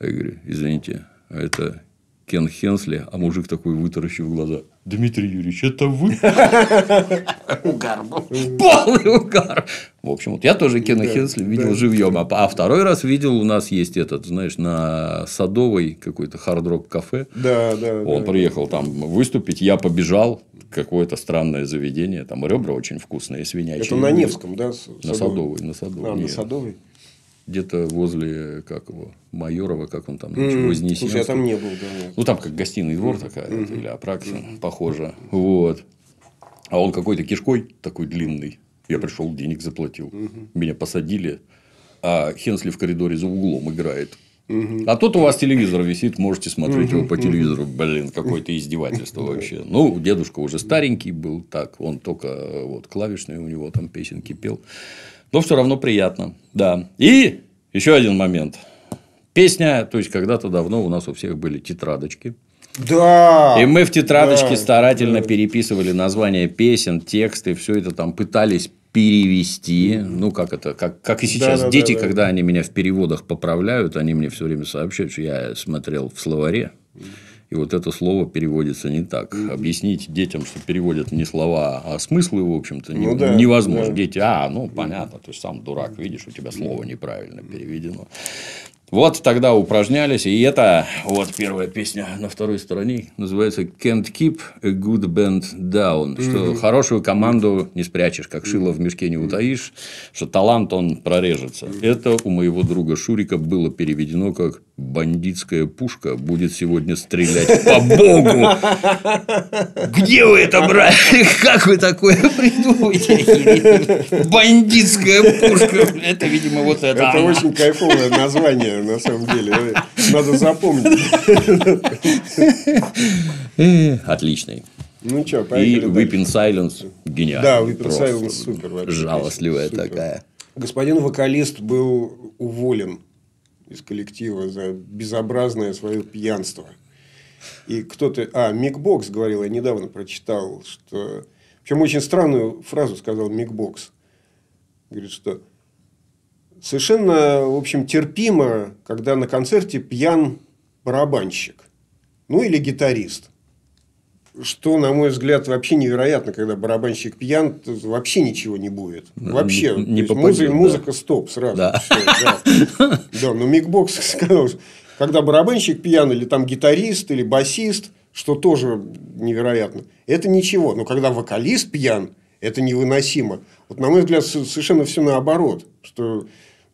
Я говорю, извините, а это Кен Хенсли, а мужик такой вытаращив глаза. Дмитрий Юрьевич, это вы? (laughs) Угар был. Полный угар. В общем, вот я тоже Кена Хенсли видел живьем. А, а второй раз видел, у нас есть этот, знаешь, на Садовой какой-то хард-рок кафе. Да, да. Он приехал там выступить, я побежал. Какое-то странное заведение. Там ребра очень вкусные, свинячьи. Это на Невском, да? На Садовой. На Садовой. А, на Садовой где-то возле как его Майорова, как он там, mm-hmm. Слушай, я там не был, да. Ну, там как гостиный двор такая, mm-hmm. или Апраксин, mm-hmm. похоже. Вот. А он какой-то кишкой такой длинный. Я пришел, денег заплатил. Mm-hmm. Меня посадили, а Хенсли в коридоре за углом играет. А тут у вас телевизор висит, можете смотреть его по телевизору. Блин, какое-то издевательство (laughs) вообще. Ну, дедушка уже старенький был, так, он только вот клавишные у него там песенки пел но все равно приятно. Да. И еще один момент. Песня, то есть когда-то давно у нас у всех были тетрадочки. Да. И мы в тетрадочке да, старательно да. переписывали названия песен, тексты, все это там пытались перевести. Ну, как это, как, как и сейчас да, дети, да, да, когда да. они меня в переводах поправляют, они мне все время сообщают, что я смотрел в словаре. И вот это слово переводится не так. Объяснить детям, что переводят не слова, а смыслы, в общем-то, ну, да, невозможно. Да. Дети, а, ну, понятно, то есть сам дурак, видишь, у тебя слово неправильно переведено. Вот тогда упражнялись, и это вот первая песня на второй стороне называется Can't keep a good band down, что mm-hmm. хорошую команду не спрячешь, как шило в мешке не утаишь, что талант он прорежется. Mm-hmm. Это у моего друга Шурика было переведено как бандитская пушка будет сегодня стрелять по богу. Где вы это брали? (laughs) Как вы такое придумываете? (laughs) Бандитская пушка. Это, видимо, вот это. Это очень кайфовое название, на самом деле. Надо запомнить. Отличный. Ну что, поехали. И Weeping Silence гениально. Да, Weeping Silence супер. Жалостливая такая. Господин вокалист был уволен из коллектива за безобразное свое пьянство. И кто-то... А, Мик Бокс говорил, я недавно прочитал, что... Причем очень странную фразу сказал Мик Бокс. Говорит, что совершенно, в общем, терпимо, когда на концерте пьян барабанщик. Ну, или гитарист. Что, на мой взгляд, вообще невероятно, когда барабанщик пьян, вообще ничего не будет. Вообще. Не, не попадет, музыка, да. музыка стоп сразу. Да. Все, да. (laughs) да, но Мик Бокс (laughs) сказал, когда барабанщик пьян, или там гитарист, или басист, что тоже невероятно, это ничего. Но когда вокалист пьян, это невыносимо. Вот, на мой взгляд, совершенно все наоборот. Что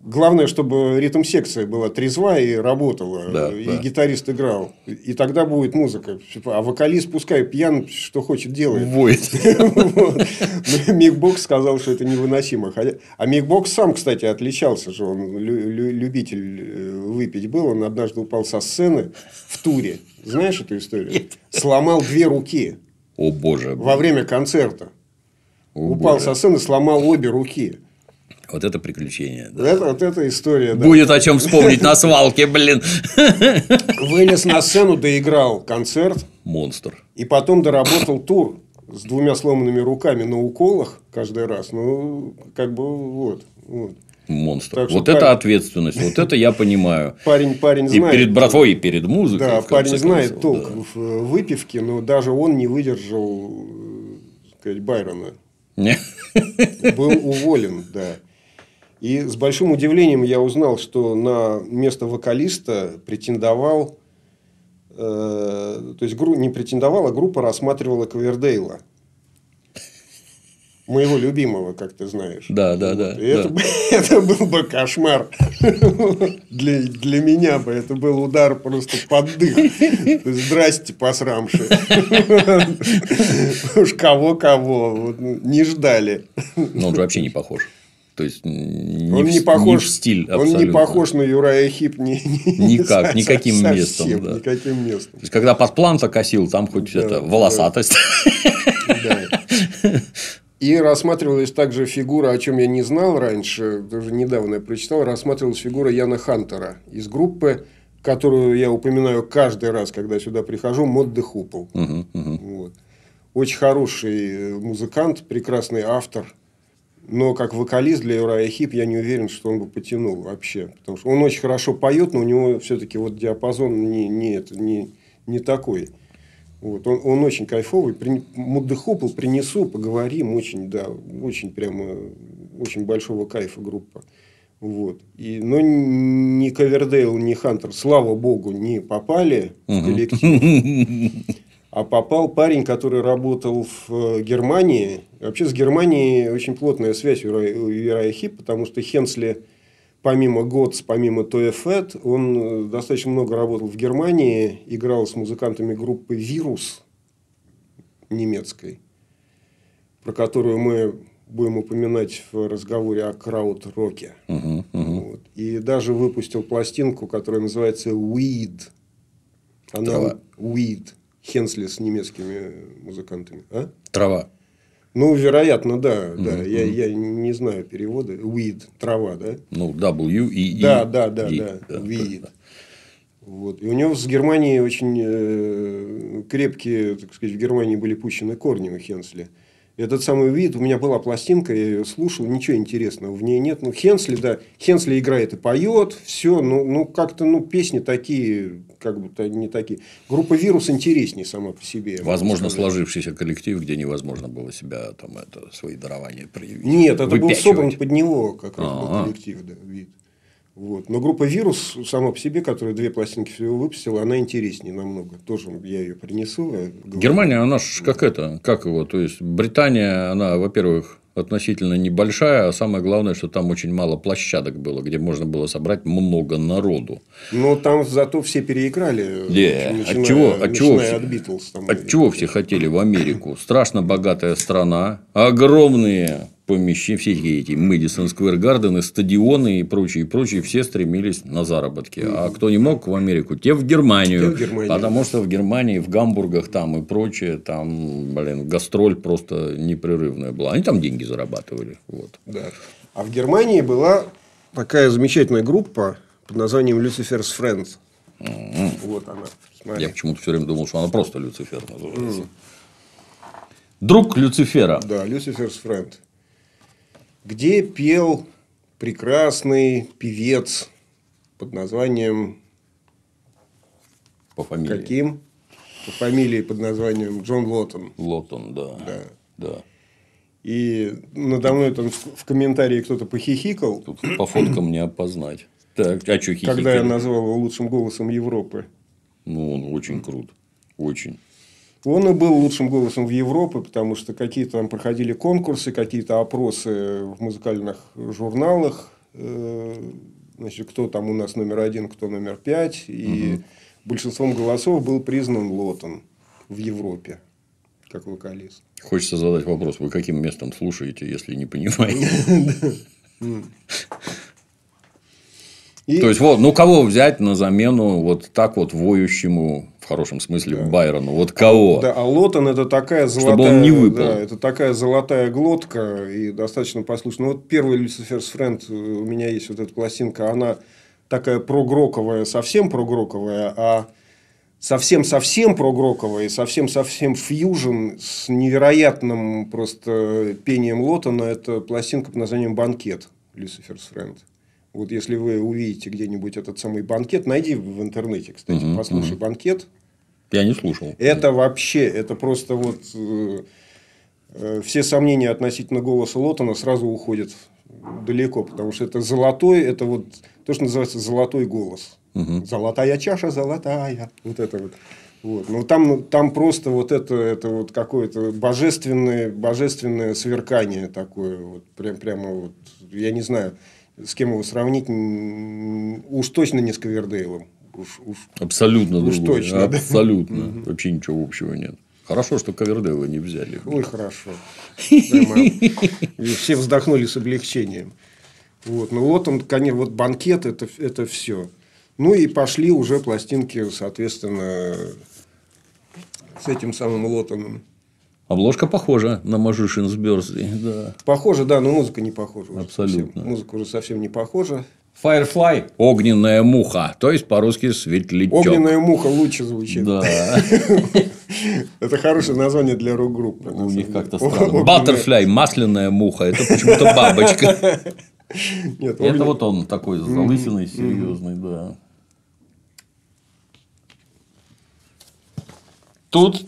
Главное, чтобы ритм-секция была трезва и работала, да, и да. гитарист играл. И тогда будет музыка. А вокалист пускай пьян, что хочет делает. Воет. Мик Бокс сказал, что это невыносимо. А Мик Бокс сам, кстати, отличался же. Он любитель э, выпить был. Он однажды упал со сцены в туре. Знаешь эту историю? Сломал две руки. О, боже. Во время концерта. Упал со сцены, сломал обе руки. Вот это приключение. Да. Это, вот эта история. Да. Будет о чем вспомнить на свалке, блин. Вылез на сцену, доиграл концерт. Монстр. И потом доработал тур с двумя сломанными руками на уколах каждый раз. Ну, как бы вот. вот. Монстр. вот парень... это ответственность, вот это я понимаю. (laughs) Парень, парень знает. И перед братвой, и перед музыкой. Да, парень знает толк да. в выпивке, но даже он не выдержал, сказать, Байрона. (laughs) Был уволен, да. И с большим удивлением я узнал, что на место вокалиста претендовал, э, то есть гру, не претендовал, а группа рассматривала Ковердейла. Моего любимого, как ты знаешь. Да, да, да. И да. Это, (laughs) это был бы кошмар. Для, для меня бы это был удар просто под дых. Здрасте, посрамши. Уж кого-кого. Не ждали. Но он же вообще не похож. То есть не, он в, не похож, не в стиль абсолютно. Он не похож на Юрая Хип ни, ни, Никак, никаким совсем, местом. Да. Никаким местом. То есть, когда под план закосил, там хоть да, это, волосатость. Да. И рассматривалась также фигура, о чем я не знал раньше, даже недавно я прочитал, рассматривалась фигура Яна Хантера из группы, которую я упоминаю каждый раз, когда сюда прихожу, Мод де Хупл. Угу, угу. Вот. Очень хороший музыкант, прекрасный автор – но как вокалист для Юрая Хип я не уверен, что он бы потянул вообще. Потому что он очень хорошо поет, но у него все-таки вот диапазон не, не, это, не, не такой. Вот, он, он очень кайфовый. При, Муддехопл принесу, поговорим. Очень, да, очень прямо, очень большого кайфа группа. Вот. И, но ни Ковердейл, ни Хантер, слава богу, не попали в коллектив. (laughs) А попал парень, который работал в э, Германии. Вообще с Германией очень плотная связь у Хип, потому что Хенсли, помимо Готс, помимо Тоефет, он э, достаточно много работал в Германии, играл с музыкантами группы «Вирус» немецкой, про которую мы будем упоминать в разговоре о крауд-роке. Uh-huh, uh-huh. Вот. И даже выпустил пластинку, которая называется «Weed». Она Трава. «Weed». Хенсли с немецкими музыкантами. А? Трава. Ну, вероятно, да. да. Uh-huh. Я, я не знаю перевода. Weed. Трава, да? Ну, W и E. Да, да, да, да. да. Weed. Вот. И у него с Германией очень э, крепкие, так сказать, в Германии были пущены корни у Хенсли. Этот самый вид, у меня была пластинка, я ее слушал, ничего интересного в ней нет. Ну, Хенсли, да, Хенсли играет и поет, все, ну, ну как-то, ну, песни такие, как бы не такие. Группа «Вирус» интереснее сама по себе. Возможно, сложившийся коллектив, где невозможно было себя, там, это, свои дарования проявить. Нет, это был собран под него, как раз был коллектив, да, вид. Вот. Но группа «Вирус» сама по себе, которая две пластинки всего выпустила, она интереснее намного. Тоже я ее принесу. Германия, она же как это, как его, то есть Британия, она, во-первых, относительно небольшая, а самое главное, что там очень мало площадок было, где можно было собрать много народу. Но там зато все переиграли. Yeah. Начиная, от чего, от чего, все, от, Beatles, там, от чего все хотели в Америку? Страшно богатая страна, огромные помещения, все эти Мэдисон Сквер Гардены, стадионы и прочие, и прочие, все стремились на заработки. А кто не мог в Америку, те в Германию. Те в Германию. Потому что в Германии, в Гамбургах там и прочее, там, блин, гастроль просто непрерывная была. Они там деньги зарабатывали. Вот. Да. А в Германии была такая замечательная группа под названием Lucifer's Friends. Mm-hmm. Вот она. Смотри. Я почему-то все время думал, что она просто Люцифер называется. Mm. Друг Люцифера. Да, Lucifer's Friend где пел прекрасный певец под названием... По фамилии. Каким? По фамилии под названием Джон Лоттон. Лоттон, да. Да. да. И надо мной там в комментарии кто-то похихикал. Тут по фоткам не опознать. Так, а что хихикали? Когда я назвал его лучшим голосом Европы. Ну, он очень крут. Очень. Он и был лучшим голосом в Европе, потому что какие-то там проходили конкурсы, какие-то опросы в музыкальных журналах. Э, значит, кто там у нас номер один, кто номер пять. И угу. большинством голосов был признан Лотон в Европе как вокалист. Хочется задать вопрос, вы каким местом слушаете, если не понимаете? (laughs) (laughs) И... То есть, вот, ну, кого взять на замену вот так вот воющему, в хорошем смысле, да. Байрону? Вот кого? Да, а Лотон это такая золотая... Чтобы он не выпал. Да, это такая золотая глотка и достаточно послушная. Ну, вот первый Lucifer's Friend, э, у меня есть вот эта пластинка, она такая прогроковая, совсем прогроковая, а совсем-совсем прогроковая и совсем-совсем фьюжн с невероятным просто пением Лотона, это пластинка под названием «Банкет» Lucifer's Friend. Вот если вы увидите где-нибудь этот самый банкет, найди в интернете, кстати, угу, послушай угу. банкет. Я не слушал. Это вообще, это просто вот э, э, все сомнения относительно голоса Лотона сразу уходят далеко, потому что это золотой, это вот то, что называется золотой голос. Угу. Золотая чаша, золотая. Вот это вот. Вот. Но там, там просто вот это, это вот какое-то божественное, божественное сверкание такое. Вот, прям, прямо вот, я не знаю с кем его сравнить, уж точно не с Ковердейлом. Уж, уж, Абсолютно уж другой. точно. Абсолютно. Да? Вообще ничего общего нет. Хорошо, что Ковердейла не взяли. Ой, хорошо. Все вздохнули с облегчением. Вот. Ну, вот он, конечно, вот банкет это, это все. Ну, и пошли уже пластинки, соответственно, с этим самым Лотоном. Обложка похожа на Magician's Birthday. Да. Похоже, да, но музыка не похожа. Абсолютно. Совсем. Музыка уже совсем не похожа. Firefly – огненная муха, то есть по-русски светлячок. Огненная муха лучше звучит. Да. (laughs) Это хорошее название для рок-группы. У них как-то странно. Butterfly – масляная муха, это почему-то бабочка. (laughs) Нет, это вот он такой залысиный, серьезный, да. Тут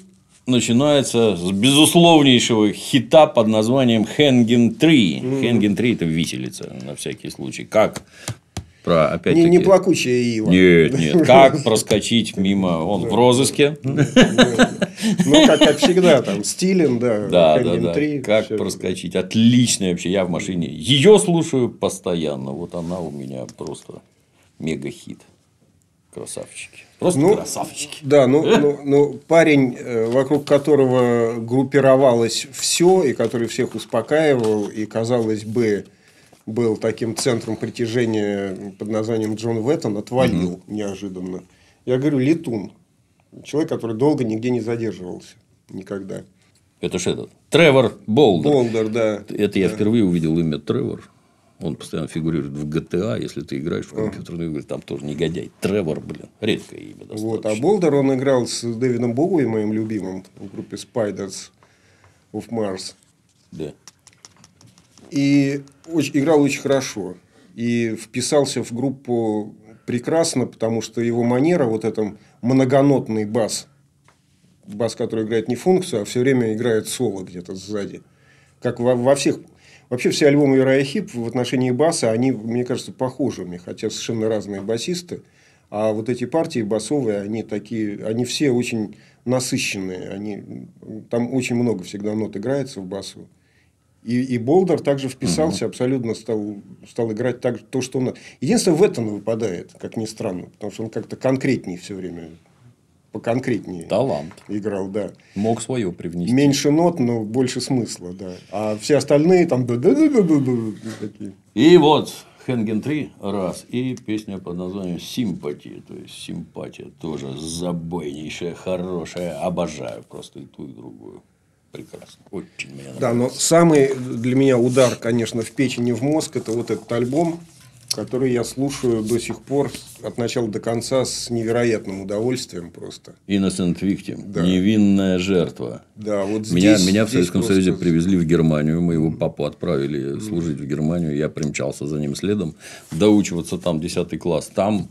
начинается с безусловнейшего хита под названием Хенген 3. Хенген 3 это виселица, на всякий случай. Как про опять-таки... Не, не плакучая ива. Нет, (laughs) нет. Как проскочить мимо... Он в розыске. (laughs) Ну, как, как всегда, там, стилен, да. Да, да, да. 3, Как проскочить. Отлично вообще. Я в машине ее слушаю постоянно. Вот она у меня просто мега-хит. Красавчики. Просто Ну, красавчики. Да, ну, ну, ну, парень, э, вокруг которого группировалось все, и который всех успокаивал, и, казалось бы, был таким центром притяжения под названием Джон Веттон, отвалил неожиданно. Я говорю, летун. Человек, который долго нигде не задерживался. Никогда. Это ж этот. Тревор Болдер. Болдер, да. Это я впервые увидел имя Тревор. Он постоянно фигурирует в GTA, если ты играешь в компьютерную игру, там тоже негодяй. Тревор, блин, редкое имя достаточно. Вот. А Болдер, он играл с Дэвидом Боуи, моим любимым, в группе Spiders of Mars. Да. И очень, играл очень хорошо. И вписался в группу прекрасно, потому что его манера, вот этот многонотный бас, бас, который играет не функцию, а все время играет соло где-то сзади. Как во, во всех... Вообще все альбомы Юрая Хип в отношении баса, они, мне кажется, похожими, хотя совершенно разные басисты. А вот эти партии басовые, они такие, они все очень насыщенные. Они, там очень много всегда нот играется в басу. И, и Болдер также вписался, абсолютно стал, стал играть так, то, что он... Единственное, в этом выпадает, как ни странно, потому что он как-то конкретнее все время, поконкретнее Талант. играл, да. Мог свое привнести. Меньше нот, но больше смысла, да. А все остальные там... такие. И вот Хенген 3 раз. И песня под названием Симпатия. То есть симпатия тоже забойнейшая, хорошая. Обожаю просто и ту, и другую. Прекрасно. Очень мне нравится. Да, но самый для меня удар, конечно, в печень и в мозг, это вот этот альбом, который я слушаю до сих пор от начала до конца с невероятным удовольствием просто. Innocent Victim. Да. Невинная жертва. Да, вот здесь, Меня, меня в Советском просто- Союзе привезли в Германию, моего папу отправили служить в Германию, я примчался за ним следом, доучиваться там 10 класс. Там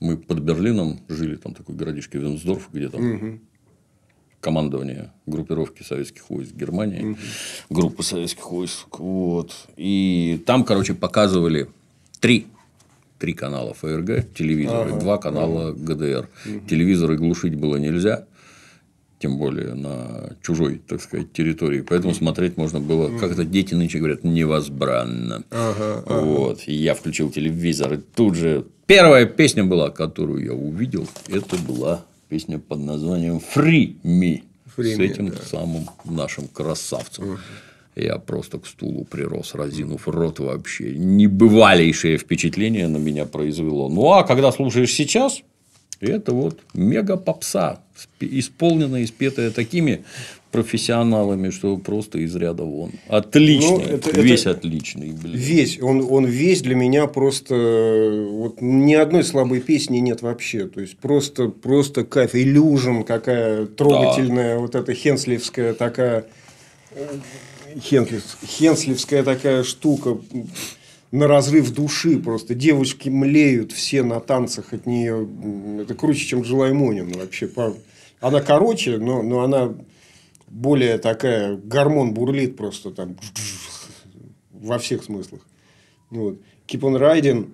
мы под Берлином жили, там такой городишко Венсдорф, где там командование группировки советских войск Германии, группы советских войск, вот. И там, короче, показывали три три канала ФРГ, телевизоры, два канала ГДР. Телевизоры глушить было нельзя, тем более на чужой, так сказать, территории. Поэтому смотреть можно было, как это дети нынче говорят, невозбранно. Ага, Вот. И я включил телевизор, и тут же первая песня была, которую я увидел, это была песня под названием Free Me. Free с этим да. самым нашим красавцем. Я просто к стулу прирос, разинув рот вообще. Небывалейшее впечатление на меня произвело. Ну, а когда слушаешь сейчас, это вот мега попса, исполненная, испетая такими профессионалами, что просто из ряда вон. Отличный, Ну, это- это- весь отличный, блин. Весь, он, он весь для меня просто... Вот ни одной слабой песни нет вообще. То есть, просто, просто кайф. Илюжин какая трогательная. Вот эта хенслевская такая... Хенслевская такая штука на разрыв души просто. Девочки млеют все на танцах от нее. Это круче, чем Джилай Монин вообще. Она короче, но, но она более такая... Гормон бурлит просто там во всех смыслах. Ну Вот. Keep on riding,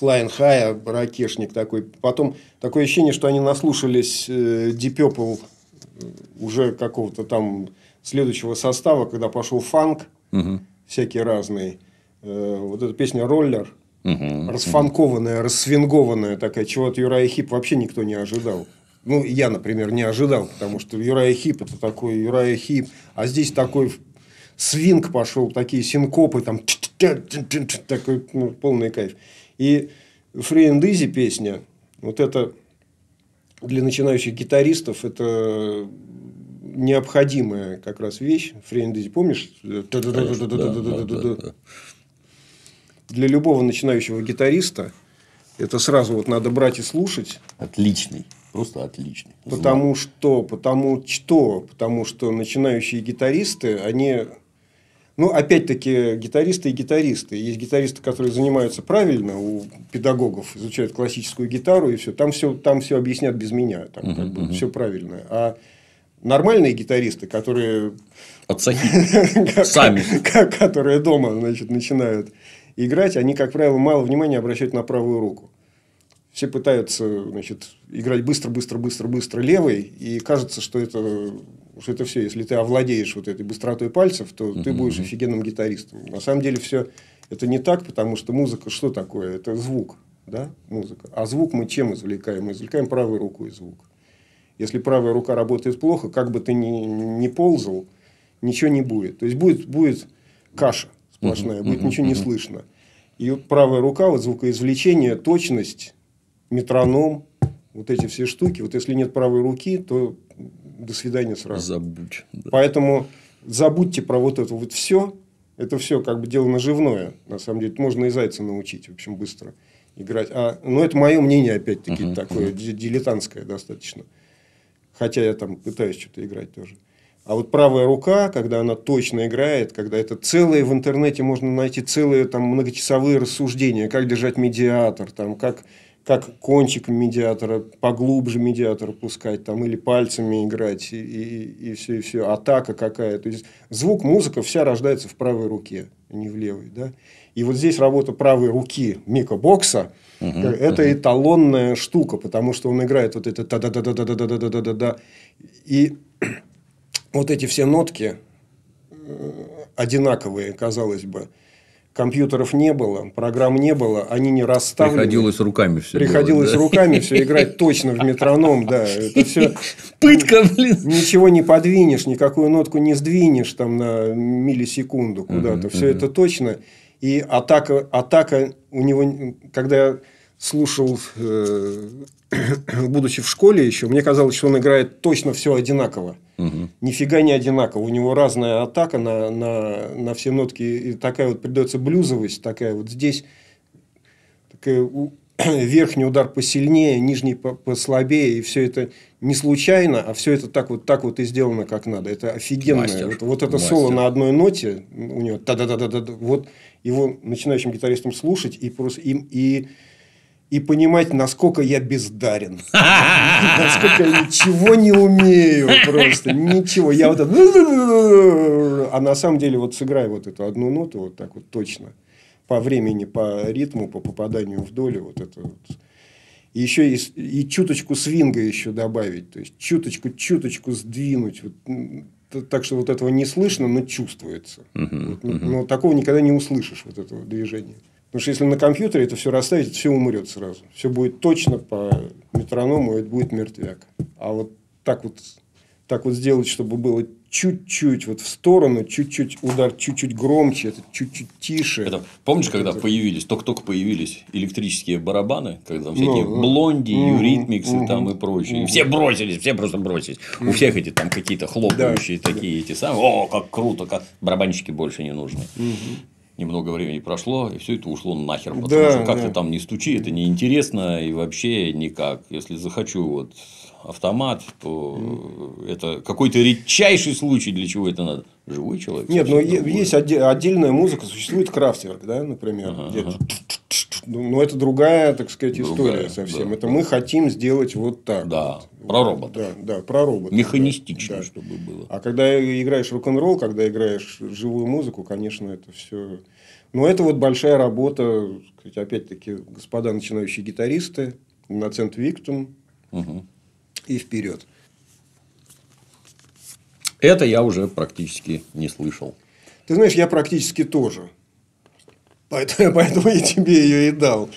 Flying High, ракешник такой. Потом такое ощущение, что они наслушались э, Deep Purple уже какого-то там следующего состава, когда пошел фанк, Мгм. всякие разные. Э, вот эта песня «Roller», Мгм. расфанкованная, рассвингованная такая, чего от Uriah Heep вообще никто не ожидал. Ну, я, например, не ожидал, потому что Uriah Heep это такой Uriah Heep, а здесь такой свинг пошел, такие синкопы, там такой ну, полный кайф. И Free and Easy песня, вот это для начинающих гитаристов это необходимая как раз вещь. Easy, помнишь? Конечно, да, да, да, да. Для любого начинающего гитариста это сразу вот надо брать и слушать, Отличный. Просто отличный. потому что, потому что, потому что начинающие гитаристы, они, ну, опять-таки, гитаристы и гитаристы. Есть гитаристы, которые занимаются правильно у педагогов, изучают классическую гитару и все. Там все, там все объяснят без меня, там как бы все правильно. А нормальные гитаристы, которые... От (laughs) Сами. Которые дома, значит, начинают играть, они, как правило, мало внимания обращают на правую руку. Все пытаются, значит, играть быстро, быстро, быстро, быстро левой, и кажется, что это, что это все. Если ты овладеешь вот этой быстротой пальцев, то ты будешь офигенным гитаристом. На самом деле все это не так, потому что музыка что такое? Это звук, да, музыка. А звук мы чем извлекаем? Мы извлекаем правой рукой звук. Если правая рука работает плохо, как бы ты ни, ни ползал, ничего не будет. То есть будет, будет каша сплошная, будет ничего не слышно. И правая рука, вот звукоизвлечение, точность, метроном, вот эти все штуки. Вот если нет правой руки, то до свидания сразу. Забудь. Да. Поэтому забудьте про вот это вот все. Это все как бы дело наживное. На самом деле, можно и зайца научить, в общем, быстро играть. А, но это мое мнение, опять-таки, uh-huh, такое дилетантское достаточно. Хотя я там пытаюсь что-то играть тоже. А вот правая рука, когда она точно играет, когда это целые в интернете можно найти целые там многочасовые рассуждения, как держать медиатор, там, как, как кончиком медиатора, поглубже медиатор пускать, там, или пальцами играть, и, и, и все, и все, атака какая. То есть, звук, музыка вся рождается в правой руке, а не в левой. Да? И вот здесь работа правой руки Мика Бокса, угу, это угу. эталонная штука, потому что он играет вот это та да да да да да да да да да да И вот эти все нотки одинаковые, казалось бы, компьютеров не было, программ не было, они не расставлены. Приходилось руками все Приходилось делать, да? руками все играть точно в метроном, да. Это все... Пытка, блин. Ничего не подвинешь, никакую нотку не сдвинешь там на миллисекунду куда-то. Все это точно. И атака, атака у него, когда я слушал, э, (coughs) будучи в школе еще, мне казалось, что он играет точно все одинаково. Угу. Нифига не одинаково. У него разная атака на, на, на все нотки. И такая вот придется блюзовость. Такая вот здесь такая, (coughs) верхний удар посильнее, нижний послабее. И все это не случайно, а все это так вот, так вот и сделано, как надо. Это офигенно. Вот, вот это Мастер. соло на одной ноте у него та да да да да Вот его начинающим гитаристам слушать и просто им и, и понимать, насколько я бездарен. (laughs) Насколько я ничего не умею просто. Ничего. Я вот это... (laughs) А на самом деле вот сыграй вот эту одну ноту вот так вот точно. По времени, по ритму, по попаданию в долю. Вот это вот. И еще и, и чуточку свинга еще добавить. То есть, чуточку, чуточку сдвинуть. Вот, так что вот этого не слышно, но чувствуется. Uh-huh, вот, uh-huh. Но такого никогда не услышишь, вот этого движения. Потому что если на компьютере это все расставить, все умрет сразу. Все будет точно по метроному, и это будет мертвяк. А вот так вот, так вот сделать, чтобы было чуть-чуть вот в сторону, чуть-чуть удар, чуть-чуть громче, это чуть-чуть тише. Это, помнишь, когда это... появились, только-только появились электрические барабаны, когда там всякие ну, блонди, угу, юритмиксы угу, там и прочее. Угу. Все бросились, все просто бросились. Угу. У всех эти там какие-то хлопающие да, такие да. эти самые. О, как круто, как барабанщики больше не нужны. Угу немного времени прошло, и все это ушло нахер. Потому да, что как да. ты там не стучи, это неинтересно и вообще никак. Если захочу вот автомат, то это какой-то редчайший случай, для чего это надо. Живой человек. Нет, но другой. есть отдельная музыка, существует крафтверк, да, например. Ага, где ага. Но ну, это другая, так сказать, другая, история совсем. Да, это да. мы хотим сделать вот так. Да, вот. про робота. Да, да, про робота. Механистично, да. чтобы было. А когда играешь рок-н-ролл, когда играешь живую музыку, конечно, это все. Но это вот большая работа, опять-таки, господа начинающие гитаристы, на центр Виктум угу. И вперед. Это я уже практически не слышал. Ты знаешь, я практически тоже. Поэтому, (laughs) поэтому я тебе ее и дал.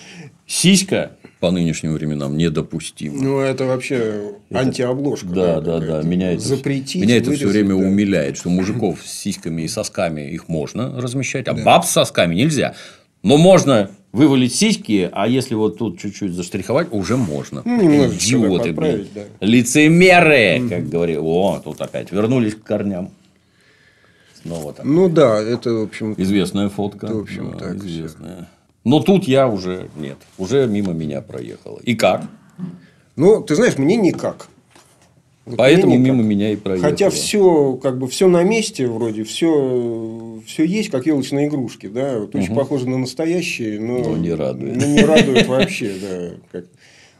Сиська по нынешним временам недопустимо. Ну, это вообще это... антиобложка. Да, да, да. Меня это, Запретить, меня это все время да. умиляет, что мужиков (laughs) с сиськами и сосками их можно размещать, а да. баб с сосками нельзя. Но можно вывалить сиськи, а если вот тут чуть-чуть заштриховать, уже можно. Ну, немного Идиоты, блин. Да. Лицемеры, как говорил. О, тут опять вернулись к корням. Снова там. Ну да, это, в общем... Известная фотка. Это, в общем, да, так. Известная. Все. Но тут я уже нет. Уже мимо меня проехала. И как? Ну, ты знаешь, мне никак. Вот Поэтому мимо меня и проехало. Хотя все, как бы все на месте вроде, все, все есть, как елочные игрушки, да, вот очень угу. похоже на настоящие, но, но не радует. Но не радует вообще, да. Как...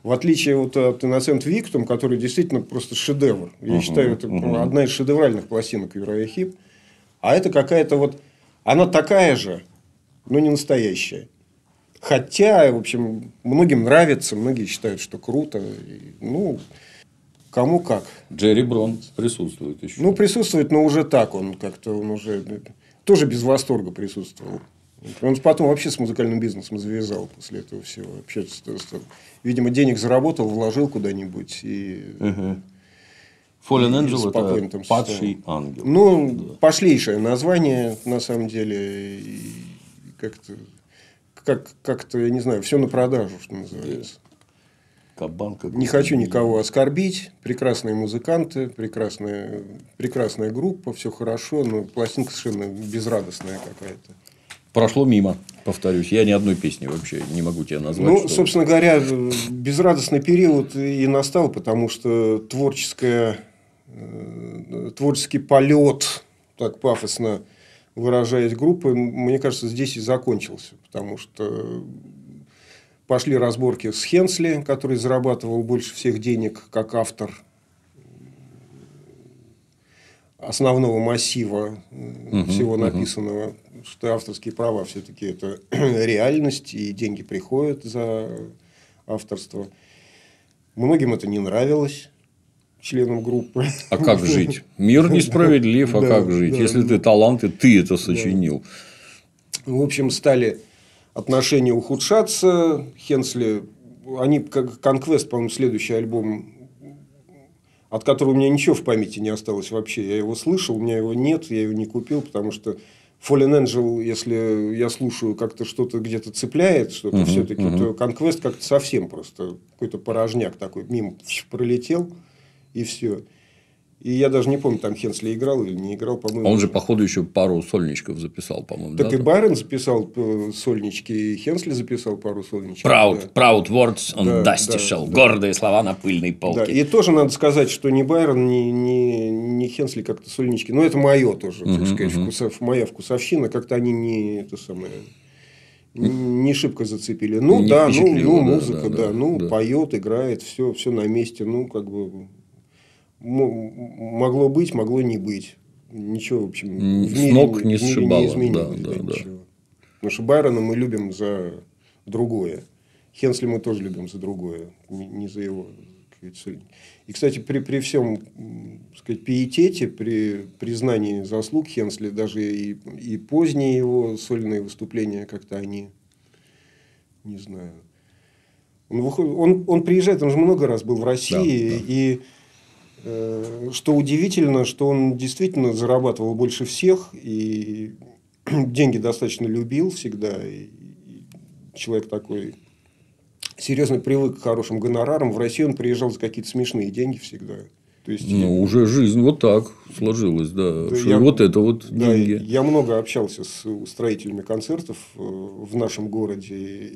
В отличие вот от Innocent Victim, который действительно просто шедевр. Я Мгм, считаю, это мгм. одна из шедевральных пластинок Юрая Хип. А это какая-то вот... Она такая же, но не настоящая. Хотя, в общем, многим нравится, многие считают, что круто. И, ну, кому как. Джерри Брон присутствует еще. Ну, присутствует, но уже так. Он как-то он уже тоже без восторга присутствовал. Он потом вообще с музыкальным бизнесом завязал после этого всего. Вообще, видимо, денег заработал, вложил куда-нибудь. И... Мгм. Fallen Angel спокойно это там падший существовал. ангел. Ну, пошлейшее название, на самом деле. И как-то, как, как-то, я не знаю, все на продажу, что называется. Кабан как Не хочу никого оскорбить. Прекрасные музыканты, прекрасная, прекрасная группа, все хорошо, но пластинка совершенно безрадостная какая-то. Прошло мимо, повторюсь. Я ни одной песни вообще не могу тебе назвать. Ну, что- собственно говоря, безрадостный период и настал, потому что творческая, э, творческий полет, так пафосно выражаясь группы, мне кажется, здесь и закончился. Потому что пошли разборки с Хенсли, который зарабатывал больше всех денег как автор основного массива э, всего написанного, что авторские права все-таки это (clears throat) реальность, и деньги приходят за авторство. Многим это не нравилось, членам группы. А как (laughs) жить? Мир несправедлив, а Да, как жить? да. Если ты талант, и ты это сочинил. В общем, стали отношения ухудшаться. Хенсли, они как Conquest, по-моему, следующий альбом, от которого у меня ничего в памяти не осталось вообще. Я его слышал, у меня его нет, я его не купил, потому что Fallen Angel, если я слушаю, как-то что-то где-то цепляет, что-то Мгм, все-таки, мгм. то Conquest как-то совсем просто какой-то порожняк такой мимо пролетел, и все. И я даже не помню, там Хенсли играл или не играл, по-моему. Он же, походу, еще пару сольничков записал, по-моему. Так да, и там? Байрон записал э, сольнички, и Хенсли записал пару сольничков. Proud, proud words on Да, dusty да, shell. да. Гордые слова на пыльной Да. полке. И тоже надо сказать, что ни Байрон, ни, ни, ни Хенсли как-то сольнички. Но это мое тоже, так Мгм, сказать, вкусов- моя вкусовщина. Как-то они не это самое. Не шибко зацепили. Ну Не да, ну, ну да, музыка, да, да, да, ну да. поет, играет, все, все на месте, ну как бы могло быть, могло не быть, ничего в общем в с мире, ног в не сшибало, изменилось, да, да, да. Потому что Байрона мы любим за другое. Хенсли мы тоже любим за другое, не, не за его. И, кстати, при, при всем так сказать, пиетете, при признании заслуг Хенсли, даже и, и поздние его сольные выступления как-то они, не знаю. Он, выходит- он, он приезжает, он же много раз был в России, Да, да. и что удивительно, что он действительно зарабатывал больше всех, и (clears throat) деньги достаточно любил всегда, и человек такой серьезно привык к хорошим гонорарам. В Россию он приезжал за какие-то смешные деньги всегда. То есть, Ну, уже жизнь вот так сложилась, да. Да я- вот это вот да, деньги. я много общался с устроителями концертов э, в нашем городе.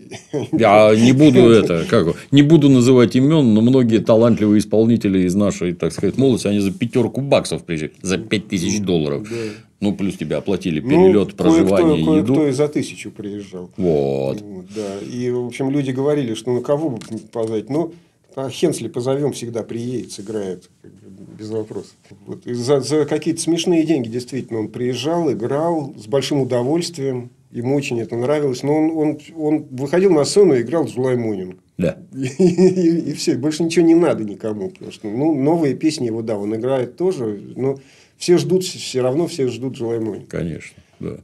Я не буду (laughs) это, как, не буду называть имен, но многие талантливые исполнители из нашей, так сказать, молодости, они за пятерку баксов приезжают, за пять тысяч долларов. Да. Ну, плюс тебе оплатили Ну, перелет, проживание, кое-кто, еду. кое-кто и за тысячу приезжал. Вот. Вот, да. И, в общем, люди говорили, что на кого бы позвать? Ну, а Хенсли позовем, всегда приедет, сыграет, без вопросов. Вот. И за, за какие-то смешные деньги, действительно, он приезжал, играл с большим удовольствием. Ему очень это нравилось. Но он, он, он выходил на сцену и играл July Morning. Да. (laughs) И, все, больше ничего не надо никому. Потому что ну, новые песни его, да, он играет тоже. Но все ждут, все равно все ждут July Morning. Конечно, да.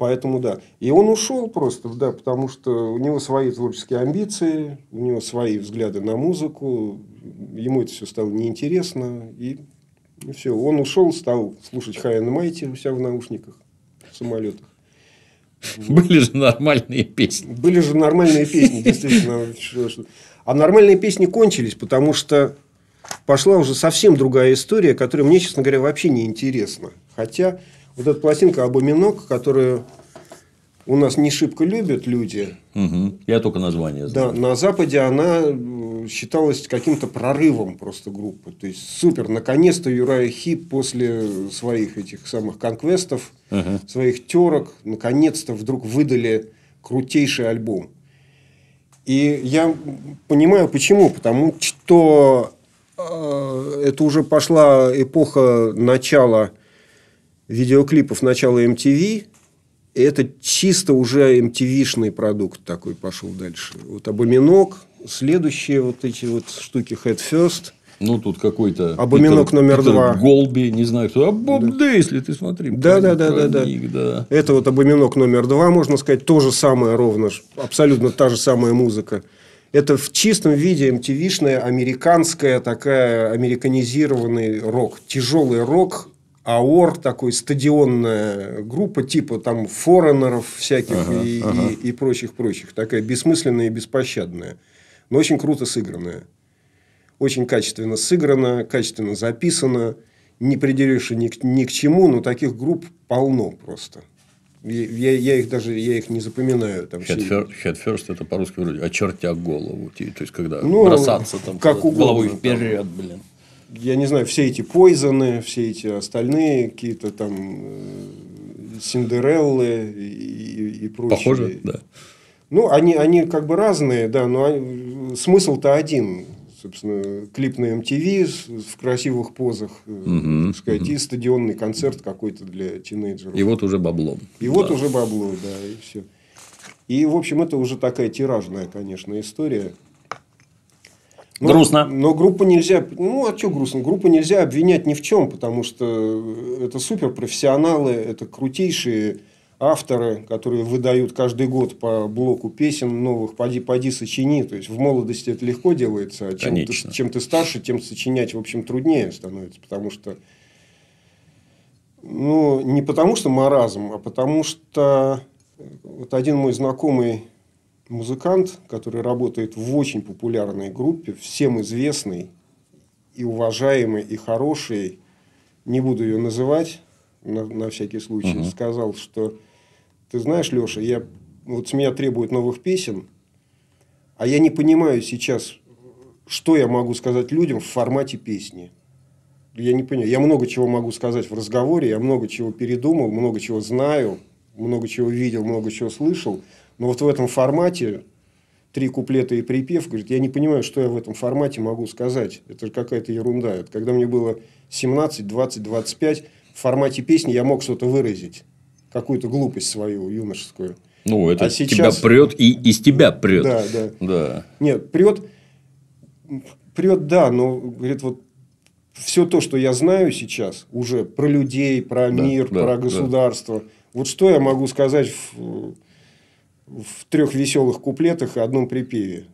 Поэтому да. И он ушел просто, да, потому что у него свои творческие амбиции, у него свои взгляды на музыку, ему это все стало неинтересно, и, и все. Он ушел, стал слушать and Mighty у себя в наушниках, в самолетах. (laughs) Были же нормальные песни. Были же нормальные песни, (laughs) действительно. А нормальные песни кончились, потому что пошла уже совсем другая история, которая мне, честно говоря, вообще не интересна. Хотя вот эта пластинка «Абоминок», которую у нас не шибко любят люди, Мгм. Я только название да, знаю. на Западе она э, считалась каким-то прорывом просто группы. То есть, супер, наконец-то Юрая Хип после своих этих самых конквестов, Ага. своих терок, наконец-то вдруг выдали крутейший альбом. И я понимаю, почему. Потому что э, это уже пошла эпоха начала видеоклипов, начала MTV. И это чисто уже MTV-шный продукт такой пошел дальше. Вот Абоминок, следующие вот эти вот штуки Head First. Ну, тут какой-то... Абоминок Питер- номер Питер два. Голби, не знаю кто. А Боб Дейсли, ты смотри. Да, да, да, да, да. да. Это вот Абоминок номер два, можно сказать, то же самое ровно, абсолютно та же самая музыка. Это в чистом виде MTV-шная, американская такая, американизированный рок. Тяжелый рок, аор, такой стадионная группа, типа там форенеров всяких и, и- и прочих-прочих. Такая бессмысленная и беспощадная. Но очень круто сыгранная. Очень качественно сыграно, качественно записано. Не придерешься ни, к- ни к чему, но таких групп полно просто. Я, я- я их даже я их не запоминаю. Там все- Head fir- head first это по-русски вроде очертя голову. ти- То есть, когда Ну, бросаться там как угодно, головой там. вперед, блин. Я не знаю, все эти Пойзоны, все эти остальные какие-то там э, Синдереллы и, и- и прочие. Похоже, да. Ну, они, они как бы разные, да, но они- смысл-то один. Собственно, клип на MTV в красивых позах, э, так сказать, и стадионный концерт какой-то для тинейджеров. И вот уже баблом. И вот уже бабло, да, и все. И, в общем, это уже такая тиражная, конечно, история. Но- Грустно. Но группу нельзя... Ну, а что грустно? Группу нельзя обвинять ни в чем, потому что это суперпрофессионалы, это крутейшие авторы, которые выдают каждый год по блоку песен новых, поди, поди сочини. То есть, в молодости это легко делается, а чем ты, чем ты старше, тем сочинять, в общем, труднее становится, потому что ну, не потому что маразм, а потому что э, вот один мой знакомый музыкант, который работает в очень популярной группе, всем известный и уважаемый, и хороший, не буду ее называть на, на всякий случай, сказал, что ты знаешь, Леша, я, вот с меня требуют новых песен, а я не понимаю сейчас, что я могу сказать людям в формате песни. Я не понимаю. Я много чего могу сказать в разговоре, я много чего передумал, много чего знаю, много чего видел, много чего слышал. Но вот в этом формате три куплета и припев, говорит, я не понимаю, что я в этом формате могу сказать. Это же какая-то ерунда. Это когда мне было 17, 20, 25, в формате песни я мог что-то выразить. Какую-то глупость свою юношескую. Ну, это А сейчас- тебя прет и из тебя прет. Да, да. Да. Нет, прет, прет, да, но, говорит, вот все то, что я знаю сейчас уже про людей, про Да, мир, да, про да. государство, вот что я могу сказать в, в трех веселых куплетах и одном припеве?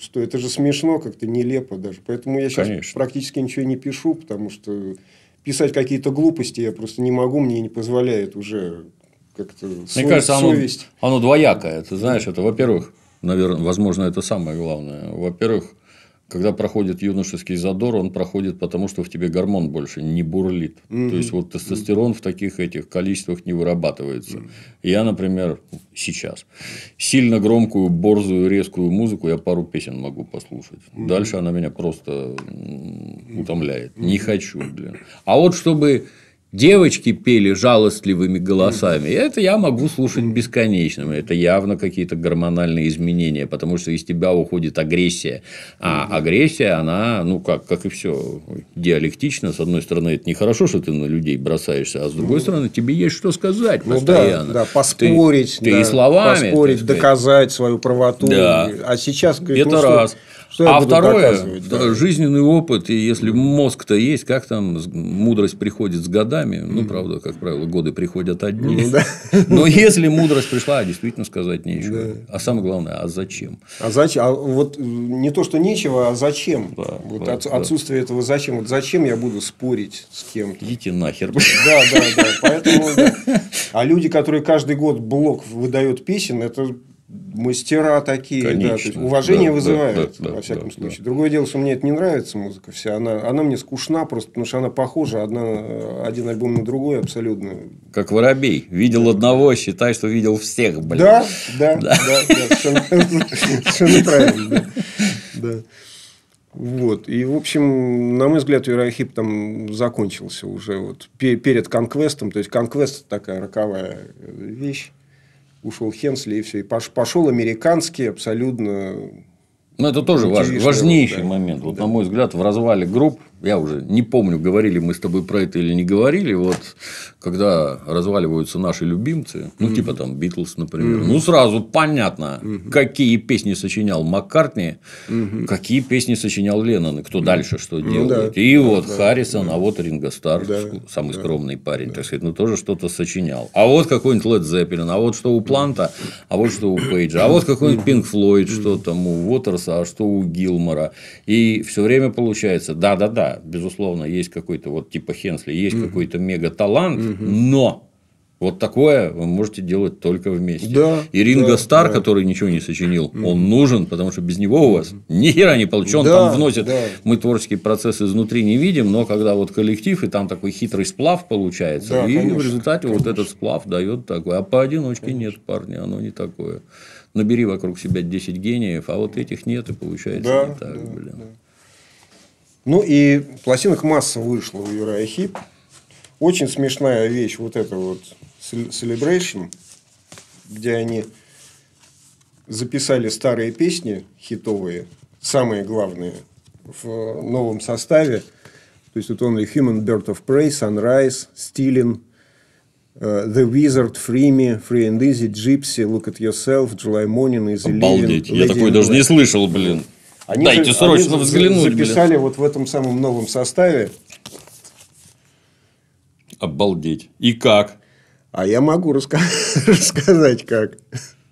Что это же смешно, как-то нелепо даже. Поэтому я сейчас Конечно. практически ничего не пишу, потому что писать какие-то глупости я просто не могу, мне не позволяет уже как-то Мне сов- кажется, оно, совесть. оно двоякое. Ты знаешь, это, во-первых, наверное, возможно, это самое главное. Во-первых, когда проходит юношеский задор, он проходит потому, что в тебе гормон больше не бурлит. То есть, вот тестостерон в таких этих количествах не вырабатывается. Я, например, сейчас сильно громкую, борзую, резкую музыку я пару песен могу послушать. Дальше она меня просто утомляет. Не хочу, блин. А вот чтобы девочки пели жалостливыми голосами, это я могу слушать бесконечно. Это явно какие-то гормональные изменения, потому что из тебя уходит агрессия. А агрессия, она, ну как, как и все, диалектично. С одной стороны, это нехорошо, что ты на людей бросаешься, а с другой стороны, тебе есть что сказать Ну постоянно. да, да, поспорить, Ты, ты да, и словами. поспорить, доказать свою правоту. Да. А сейчас говорит, Это ну, раз. Что я а второе, да. да, жизненный опыт, и если мозг-то есть, как там мудрость приходит с годами, ну, правда, как правило, годы приходят одни. Ну, да. (laughs) Но если мудрость пришла, действительно сказать нечего. А самое главное, а зачем? А зачем? А вот э, не то, что нечего, а зачем? Да, вот да, от- да. отсутствие этого зачем? Вот зачем я буду спорить с кем-то? Идите нахер. (laughs) Да, да, да. Поэтому, да. А люди, которые каждый год блок выдают песен, это мастера такие, да, то есть Конечно. уважение Да, вызывает, да, да, во всяком да, случае. Другое дело, что мне это не нравится музыка вся, она, она мне скучна просто, потому что она похожа одна, один альбом на другой абсолютно. Как воробей. Видел одного, считай, что видел всех, блин. Да, да, да, да, совершенно, правильно. Да. Да. Вот. И, в общем, на мой взгляд, Юрахип там закончился уже вот пе- перед конквестом. То есть, конквест такая роковая вещь. Ушел Хенсли, и все. И пошел американский абсолютно ну, это тоже важ, важнейший да. момент. Вот, да. на мой взгляд, в развале групп, я уже не помню, говорили мы с тобой про это или не говорили, вот когда разваливаются наши любимцы, ну, mm-hmm. типа там Битлз, например, mm-hmm. ну, сразу понятно, mm-hmm. какие песни сочинял Маккартни, mm-hmm. какие песни сочинял Леннон, и кто mm-hmm. дальше что ну, делает. Да. И вот да. Харрисон, да. а вот Ринго Стар, да. самый да. скромный парень, да. так сказать, ну, тоже что-то сочинял. А вот какой-нибудь Лед Зеппелин, а вот что у Планта, а вот что у Пейджа, а вот какой-нибудь Пинк Флойд, что там у Уотерса, а что у Гилмора. И все время получается, да-да-да, безусловно, есть какой-то вот типа Хенсли, есть mm-hmm. какой-то мега-талант, mm-hmm. но вот такое вы можете делать только вместе. Да, и Ринго да, Стар, да. который ничего не сочинил, mm-hmm. он нужен, потому что без него у вас ни хера не получится. Он да, там вносит, да. мы творческий процесс изнутри не видим, но когда вот коллектив, и там такой хитрый сплав получается, да, и конечно, в результате конечно. вот этот сплав дает такой. А поодиночке конечно. нет, парни, оно не такое. Набери вокруг себя 10 гениев, а вот этих нет, и получается да, не так, да, блин. Ну и пластинок масса вышла у Юрая Хип. Очень смешная вещь вот эта вот Celebration, где они записали старые песни хитовые, самые главные, в новом составе. То есть, вот он и Human Bird of Prey, Sunrise, Stealing, uh, The Wizard, Free Me, Free and Easy, Gypsy, Look at Yourself, July Morning, Easy Обалдеть. Living, Я такой даже не слышал, блин. Они Дайте же, срочно они взглянуть. записали блин. вот в этом самом новом составе. Обалдеть. И как? А я могу раска... (laughs) рассказать, как.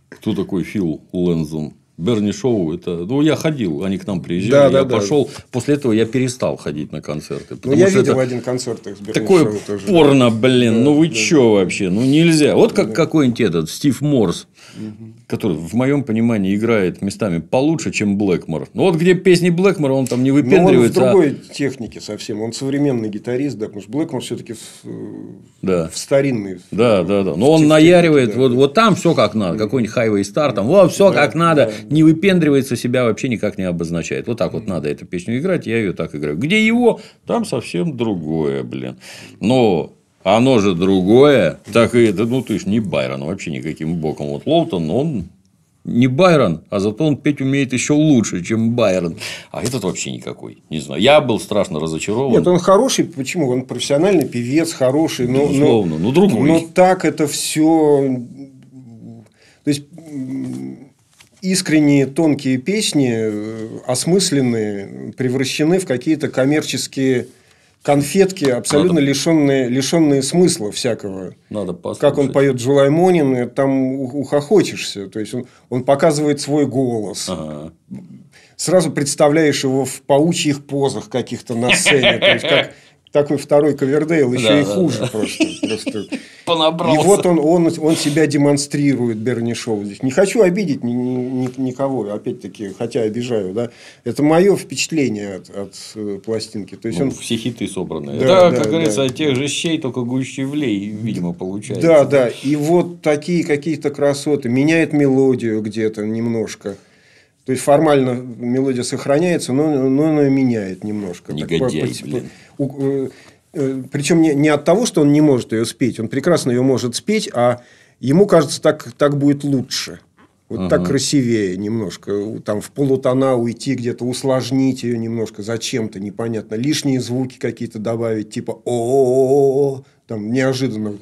Кто такой Фил Лэнзон? Берни Шоу, это, ну, я ходил, они к нам приезжали, да, я да, пошел. Да. После этого я перестал ходить на концерты. Ну, я видел один концерт их с Такое тоже. порно, блин, да, ну вы да, че вообще? Ну, нельзя. Вот как да. какой-нибудь этот Стив Морс, угу. который, в моем понимании, играет местами получше, чем Блэкмор. Ну, вот где песни Блэкмора, он там не выпендривается. Но он в другой а... технике совсем. Он современный гитарист, да, потому что Блэкмор все-таки в, да. в старинный. Да, да, да. Но он наяривает, да. вот, вот там все как надо. Какой-нибудь Highway Star, там, вот все да, как надо. Да не выпендривается, себя вообще никак не обозначает. Вот так вот надо эту песню играть, я ее так играю. Где его, там совсем другое, блин. Но оно же другое, так и это, ну, ты ж не Байрон вообще никаким боком. Вот Лоутон, он не Байрон, а зато он петь умеет еще лучше, чем Байрон. А этот вообще никакой. Не знаю. Я был страшно разочарован. Нет, он хороший. Почему? Он профессиональный певец, хороший. Но, Безусловно, но, но другой. Но так это все. То есть искренние тонкие песни, э, осмысленные, превращены в какие-то коммерческие конфетки, абсолютно Надо... лишенные, лишенные смысла всякого. Надо послушать. Как он поет Джулай Монин, там ухохочешься. То есть, он, он показывает свой голос. Ага. Сразу представляешь его в паучьих позах каких-то на сцене. То есть, как, такой второй Ковердейл еще да, и да, хуже да. просто. просто. (laughs) Понабрался. И вот он, он, он себя демонстрирует, Берни Шоу здесь. Не хочу обидеть ни, ни, никого, опять-таки, хотя обижаю. Да? Это мое впечатление от, от э, пластинки. То есть ну, он... Все хиты собраны. Да, Это, да, как говорится, да. от тех же щей, только гуще влей, видимо, получается. Да, да. И вот такие какие-то красоты. Меняет мелодию где-то немножко. То есть формально мелодия сохраняется, но, но она меняет немножко. Негодяй, так, блин. Э, э, Причем не, не от того, что он не может ее спеть, он прекрасно ее может спеть, а ему кажется, так, так будет лучше. Вот угу. так красивее немножко. Там в полутона уйти, где-то усложнить ее немножко зачем-то, непонятно. Лишние звуки какие-то добавить, типа о там неожиданно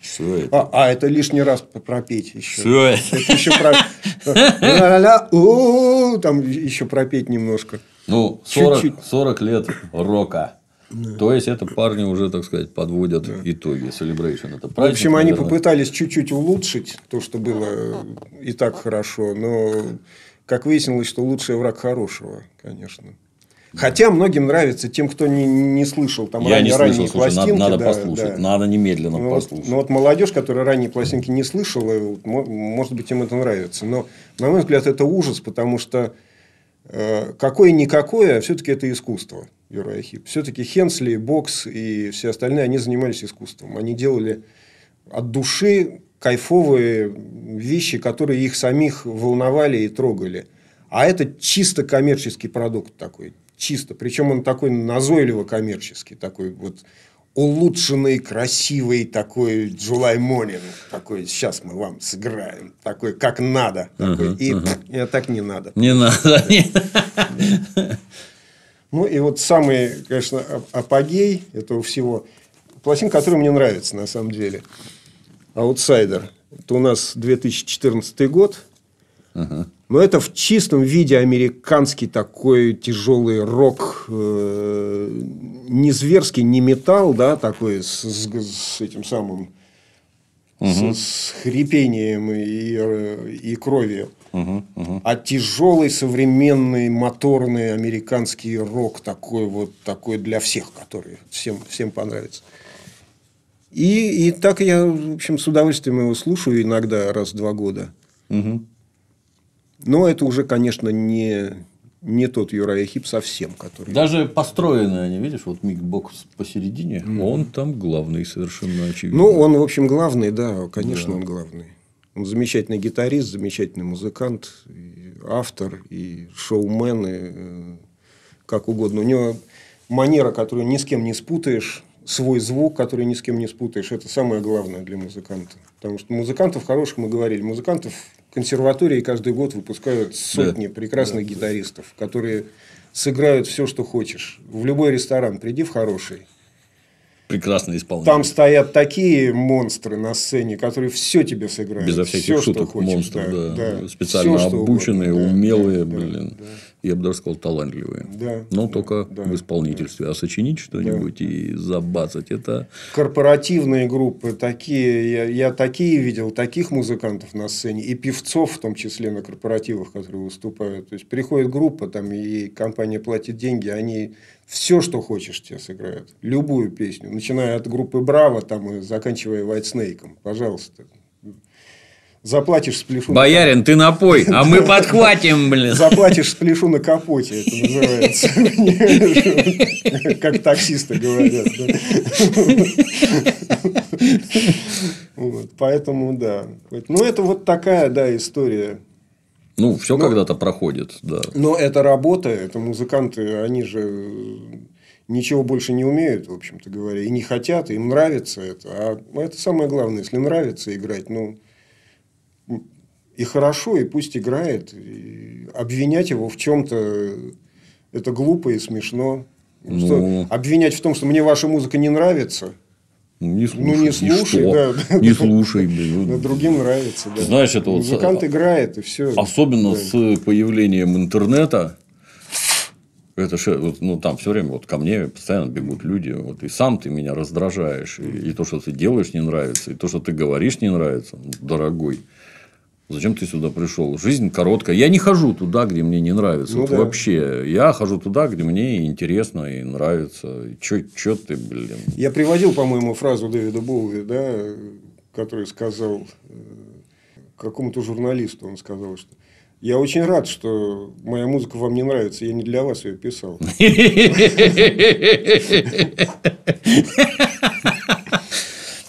что это? А, а это лишний раз пропеть еще. Что это? это еще про... Там еще пропеть немножко. Ну, 40, 40 лет рока. Да. То есть, это парни уже, так сказать, подводят да. итоги. Celebration это праздник, В общем, они наверное. попытались чуть-чуть улучшить то, что было и так хорошо. Но, как выяснилось, что лучший враг хорошего, конечно. Хотя многим нравится тем, кто не, не слышал там Я ранее, не слышал, ранние слушай, пластинки. Надо, надо да, послушать, да. надо немедленно ну, послушать. Вот, ну вот молодежь, которая ранние пластинки не слышала, может быть, им это нравится. Но, на мой взгляд, это ужас, потому что э, какое-никакое, а все-таки это искусство, Юра Ахип. Все-таки Хенсли, Бокс и все остальные, они занимались искусством. Они делали от души кайфовые вещи, которые их самих волновали и трогали. А это чисто коммерческий продукт такой чисто. Причем он такой назойливо коммерческий, такой вот улучшенный, красивый такой July Morning. Такой, сейчас мы вам сыграем. Такой, как надо. Такой, и uh так не надо. Не надо. (laughs) Ну, и вот самый, конечно, апогей этого всего. Пластинка, которая мне нравится, на самом деле. Аутсайдер. Это у нас 2014 год. Ага. Но это в чистом виде американский такой тяжелый рок, э, не зверский, не металл, да, такой с, с, с этим самым, угу. с, с хрипением и, э, и кровью. Угу, угу. А тяжелый современный моторный американский рок такой вот такой для всех, который всем всем понравится. И, и так я, в общем, с удовольствием его слушаю иногда раз в два года. Угу. Но это уже, конечно, не, не тот Юрай Хип совсем, который... Даже построенные они, видишь, вот микбокс посередине, mm. он там главный совершенно очевидно. Ну, он, в общем, главный, да, конечно, да. он главный. Он замечательный гитарист, замечательный музыкант, и автор, и шоумен, и э, как угодно. У него манера, которую ни с кем не спутаешь, свой звук, который ни с кем не спутаешь, это самое главное для музыканта. Потому что музыкантов хороших, мы говорили, музыкантов консерватории каждый год выпускают сотни да. прекрасных да. гитаристов, которые сыграют все, что хочешь. В любой ресторан приди в хороший. Прекрасно исполнение. Там стоят такие монстры на сцене, которые все тебе сыграют. Безо всяких все, шуток монстры, да, да. да. Специально все, обученные, угодно. умелые, да, блин. Да, да я бы даже сказал, талантливые. Да, Но да, только да, в исполнительстве. Да. А сочинить что-нибудь да. и забацать это. Корпоративные группы такие. Я, я такие видел, таких музыкантов на сцене. И певцов, в том числе на корпоративах, которые выступают. То есть приходит группа, там, и компания платит деньги, они все, что хочешь, тебе сыграют. Любую песню. Начиная от группы Браво там, и заканчивая White Snake. Пожалуйста заплатишь сплешу. Боярин, ты напой, а мы (laughs) подхватим, блин. Заплатишь сплешу на капоте, это называется. (laughs) Как таксисты говорят. (laughs) Поэтому, да. Ну, это вот такая, да, история. Ну, все когда-то проходит, да. Но это работа, это музыканты, они же ничего больше не умеют, в общем-то говоря, и не хотят, им нравится это. А это самое главное, если нравится играть, ну, и хорошо, и пусть играет. И обвинять его в чем-то это глупо и смешно. Ну... Что, обвинять в том, что мне ваша музыка не нравится. Ну, не слушай. Ну, не слушай, да. Не слушай, блин. Но другим нравится, да. Знаешь, это вот... Музыкант играет, и все. Особенно да. с появлением интернета. Это же, ну, там все время вот ко мне постоянно бегут люди, вот, и сам ты меня раздражаешь, и, и то, что ты делаешь, не нравится, и то, что ты говоришь, не нравится, дорогой. Зачем ты сюда пришел? Жизнь короткая. Я не хожу туда, где мне не нравится. Ну, вот да. Вообще. Я хожу туда, где мне интересно и нравится. Че ты, блин. Я приводил, по-моему, фразу Дэвида Боуи, да, который сказал э, какому-то журналисту, он сказал, что я очень рад, что моя музыка вам не нравится. Я не для вас ее писал. (laughs)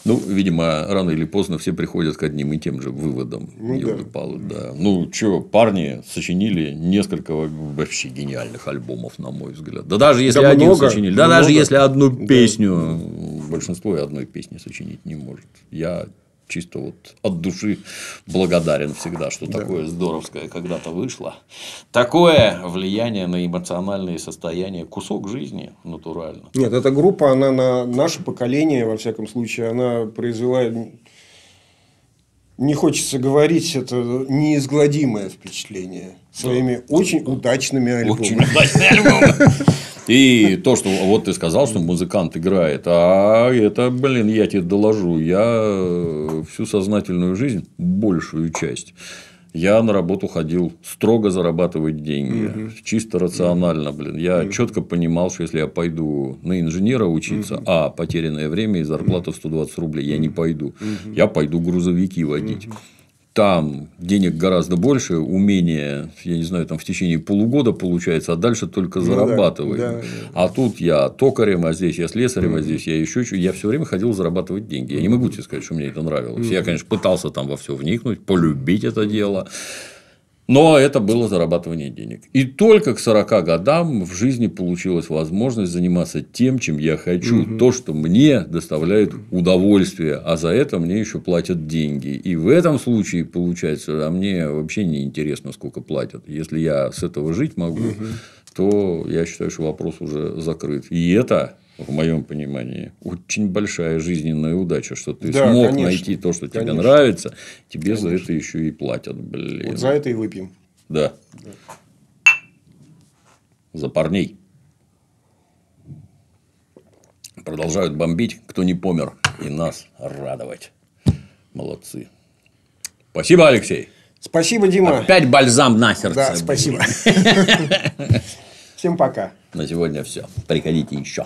Ну, видимо, рано или поздно все приходят к одним и тем же выводам. Ну, да. Палы, да. Ну, что, парни сочинили несколько вообще гениальных альбомов, на мой взгляд. Да даже если да один много, сочинили, да много. даже если одну песню, да. большинство и одной песни сочинить не может. Я чисто вот от души благодарен всегда, что да. такое здоровское когда-то вышло. Такое влияние на эмоциональные состояния, кусок жизни натурально. Нет, эта группа, она на наше поколение, во всяком случае, она произвела не хочется говорить, это неизгладимое впечатление своими да. очень удачными альбомами. Очень удачные альбомы. (laughs) И то, что вот ты сказал, что музыкант играет, а это, блин, я тебе доложу, я всю сознательную жизнь, большую часть, я на работу ходил строго зарабатывать деньги, угу. чисто рационально, блин. Я угу. четко понимал, что если я пойду на инженера учиться, угу. а потерянное время и зарплата в 120 рублей, я не пойду. Угу. Я пойду грузовики водить. Угу там денег гораздо больше, умение, я не знаю, там в течение полугода получается, а дальше только зарабатывать. Ну, да, да, да. А тут я токарем, а здесь я слесарем, mm-hmm. а здесь я еще что Я все время ходил зарабатывать деньги. Я не могу тебе сказать, что мне это нравилось. Mm-hmm. Я, конечно, пытался там во все вникнуть, полюбить это дело. Но это было зарабатывание денег. И только к 40 годам в жизни получилась возможность заниматься тем, чем я хочу. Угу. То, что мне доставляет удовольствие. А за это мне еще платят деньги. И в этом случае получается, а мне вообще не интересно, сколько платят. Если я с этого жить могу, угу. то я считаю, что вопрос уже закрыт. И это в моем понимании, очень большая жизненная удача, что ты да, смог конечно, найти то, что конечно. тебе нравится, тебе конечно. за это еще и платят, блин. Вот за это и выпьем. Да. да. За парней. Продолжают бомбить, кто не помер, и нас радовать. Молодцы. Спасибо, Алексей. Спасибо, Дима. Опять бальзам на сердце. Да, спасибо. (laughs) Всем пока. На сегодня все. Приходите еще.